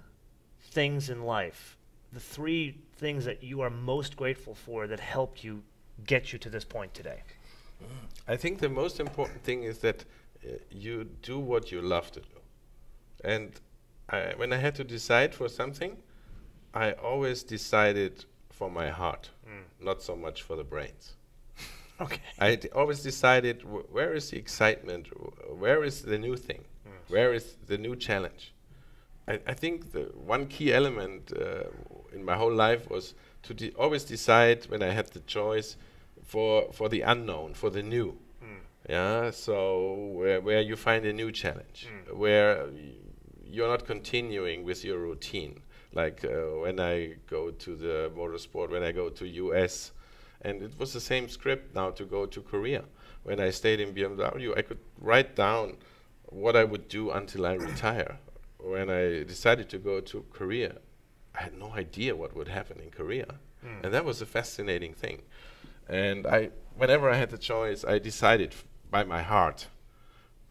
things in life, the three things that you are most grateful for that helped you get you to this point today? I think the most important thing is that uh, you do what you love to do. And I, when I had to decide for something, I always decided for my heart, mm. not so much for the brains. okay. I always decided wh where is the excitement, where is the new thing. Where is the new challenge. I, I think the one key element uh, in my whole life was to de always decide when I had the choice for for the unknown, for the new. Mm. Yeah, so where where you find a new challenge, mm. where you're not continuing with your routine like uh, when I go to the motorsport, when I go to US, and it was the same script now to go to Korea. When I stayed in BMW, I could write down what I would do until I retire. When I decided to go to Korea, I had no idea what would happen in Korea, mm. and that was a fascinating thing. And I, whenever I had the choice, I decided by my heart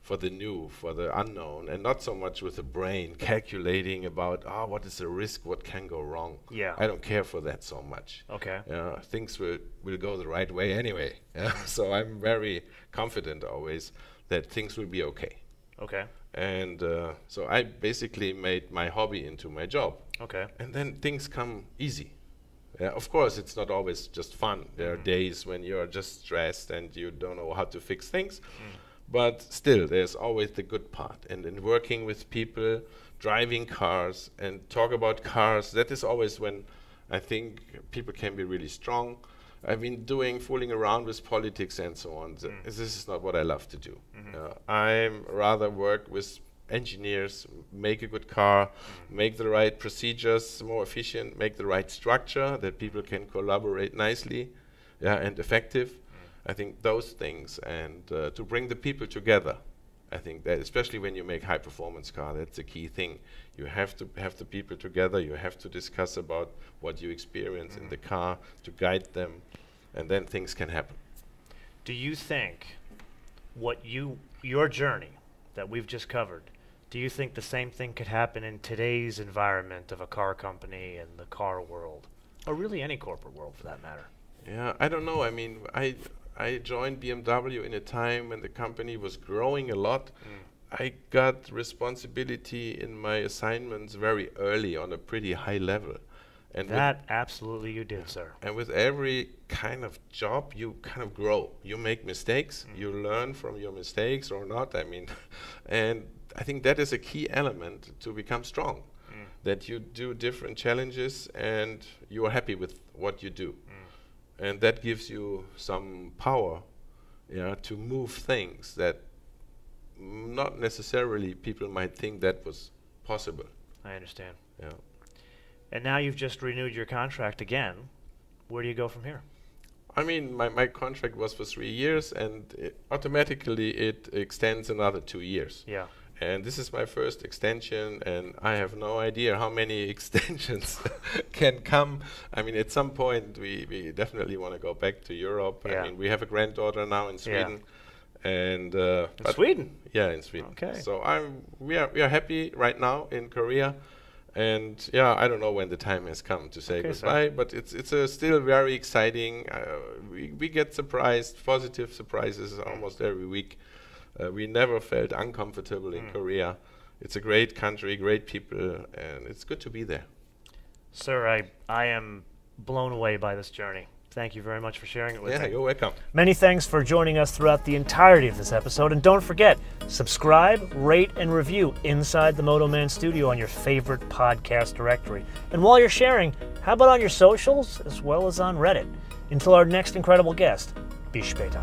for the new, for the unknown, and not so much with the brain calculating about, ah, oh, what is the risk, what can go wrong. Yeah. I don't care for that so much. Okay. Uh, things will, will go the right way anyway. Yeah? so I'm very confident always that things will be okay. Okay. And uh, so I basically made my hobby into my job. Okay. And then things come easy. Yeah, of course, it's not always just fun. There mm. are days when you're just stressed and you don't know how to fix things. Mm but still, there's always the good part. And in working with people, driving cars, and talk about cars, that is always when I think people can be really strong. I've been doing fooling around with politics and so on. Mm. This is not what I love to do. Mm -hmm. uh, I'm rather work with engineers, make a good car, mm. make the right procedures more efficient, make the right structure that people can collaborate nicely, yeah, and effective. I think those things and uh, to bring the people together. I think that especially when you make high performance car, that's a key thing. You have to have the people together. You have to discuss about what you experience mm. in the car to guide them, and then things can happen. Do you think what you your journey that we've just covered? Do you think the same thing could happen in today's environment of a car company and the car world, or really any corporate world for that matter? Yeah, I don't know. I mean, I I joined BMW in a time when the company was growing a lot. Mm. I got responsibility in my assignments very early on a pretty high level. And that absolutely you did, sir. And with every kind of job, you kind of grow. You make mistakes, mm. you learn from your mistakes or not. I mean, and I think that is a key element to become strong. Mm. That you do different challenges and you are happy with what you do and that gives you some power yeah, to move things that not necessarily people might think that was possible. I understand. Yeah. And now you've just renewed your contract again. Where do you go from here? I mean, my, my contract was for three years, and it automatically it extends another two years. Yeah. And this is my first extension, and I have no idea how many extensions can come. I mean, at some point, we, we definitely want to go back to Europe. Yeah. I mean, we have a granddaughter now in Sweden. Yeah. And uh, in Sweden, yeah, in Sweden. Okay. So I'm we are we are happy right now in Korea, and yeah, I don't know when the time has come to say Okay, goodbye, but it's it's uh, still very exciting. Uh, we we get surprised, positive surprises almost every week. Uh, we never felt uncomfortable Hmm. in Korea. It's a great country, great people, and it's good to be there. Sir, I, I am blown away by this journey. Thank you very much for sharing it with Yeah, me. you're welcome. Many thanks for joining us throughout the entirety of this episode. And don't forget, subscribe, rate, and review Inside the Moto Man Studio on your favorite podcast directory. And while you're sharing, how about on your socials as well as on Reddit? Until our next incredible guest, be später.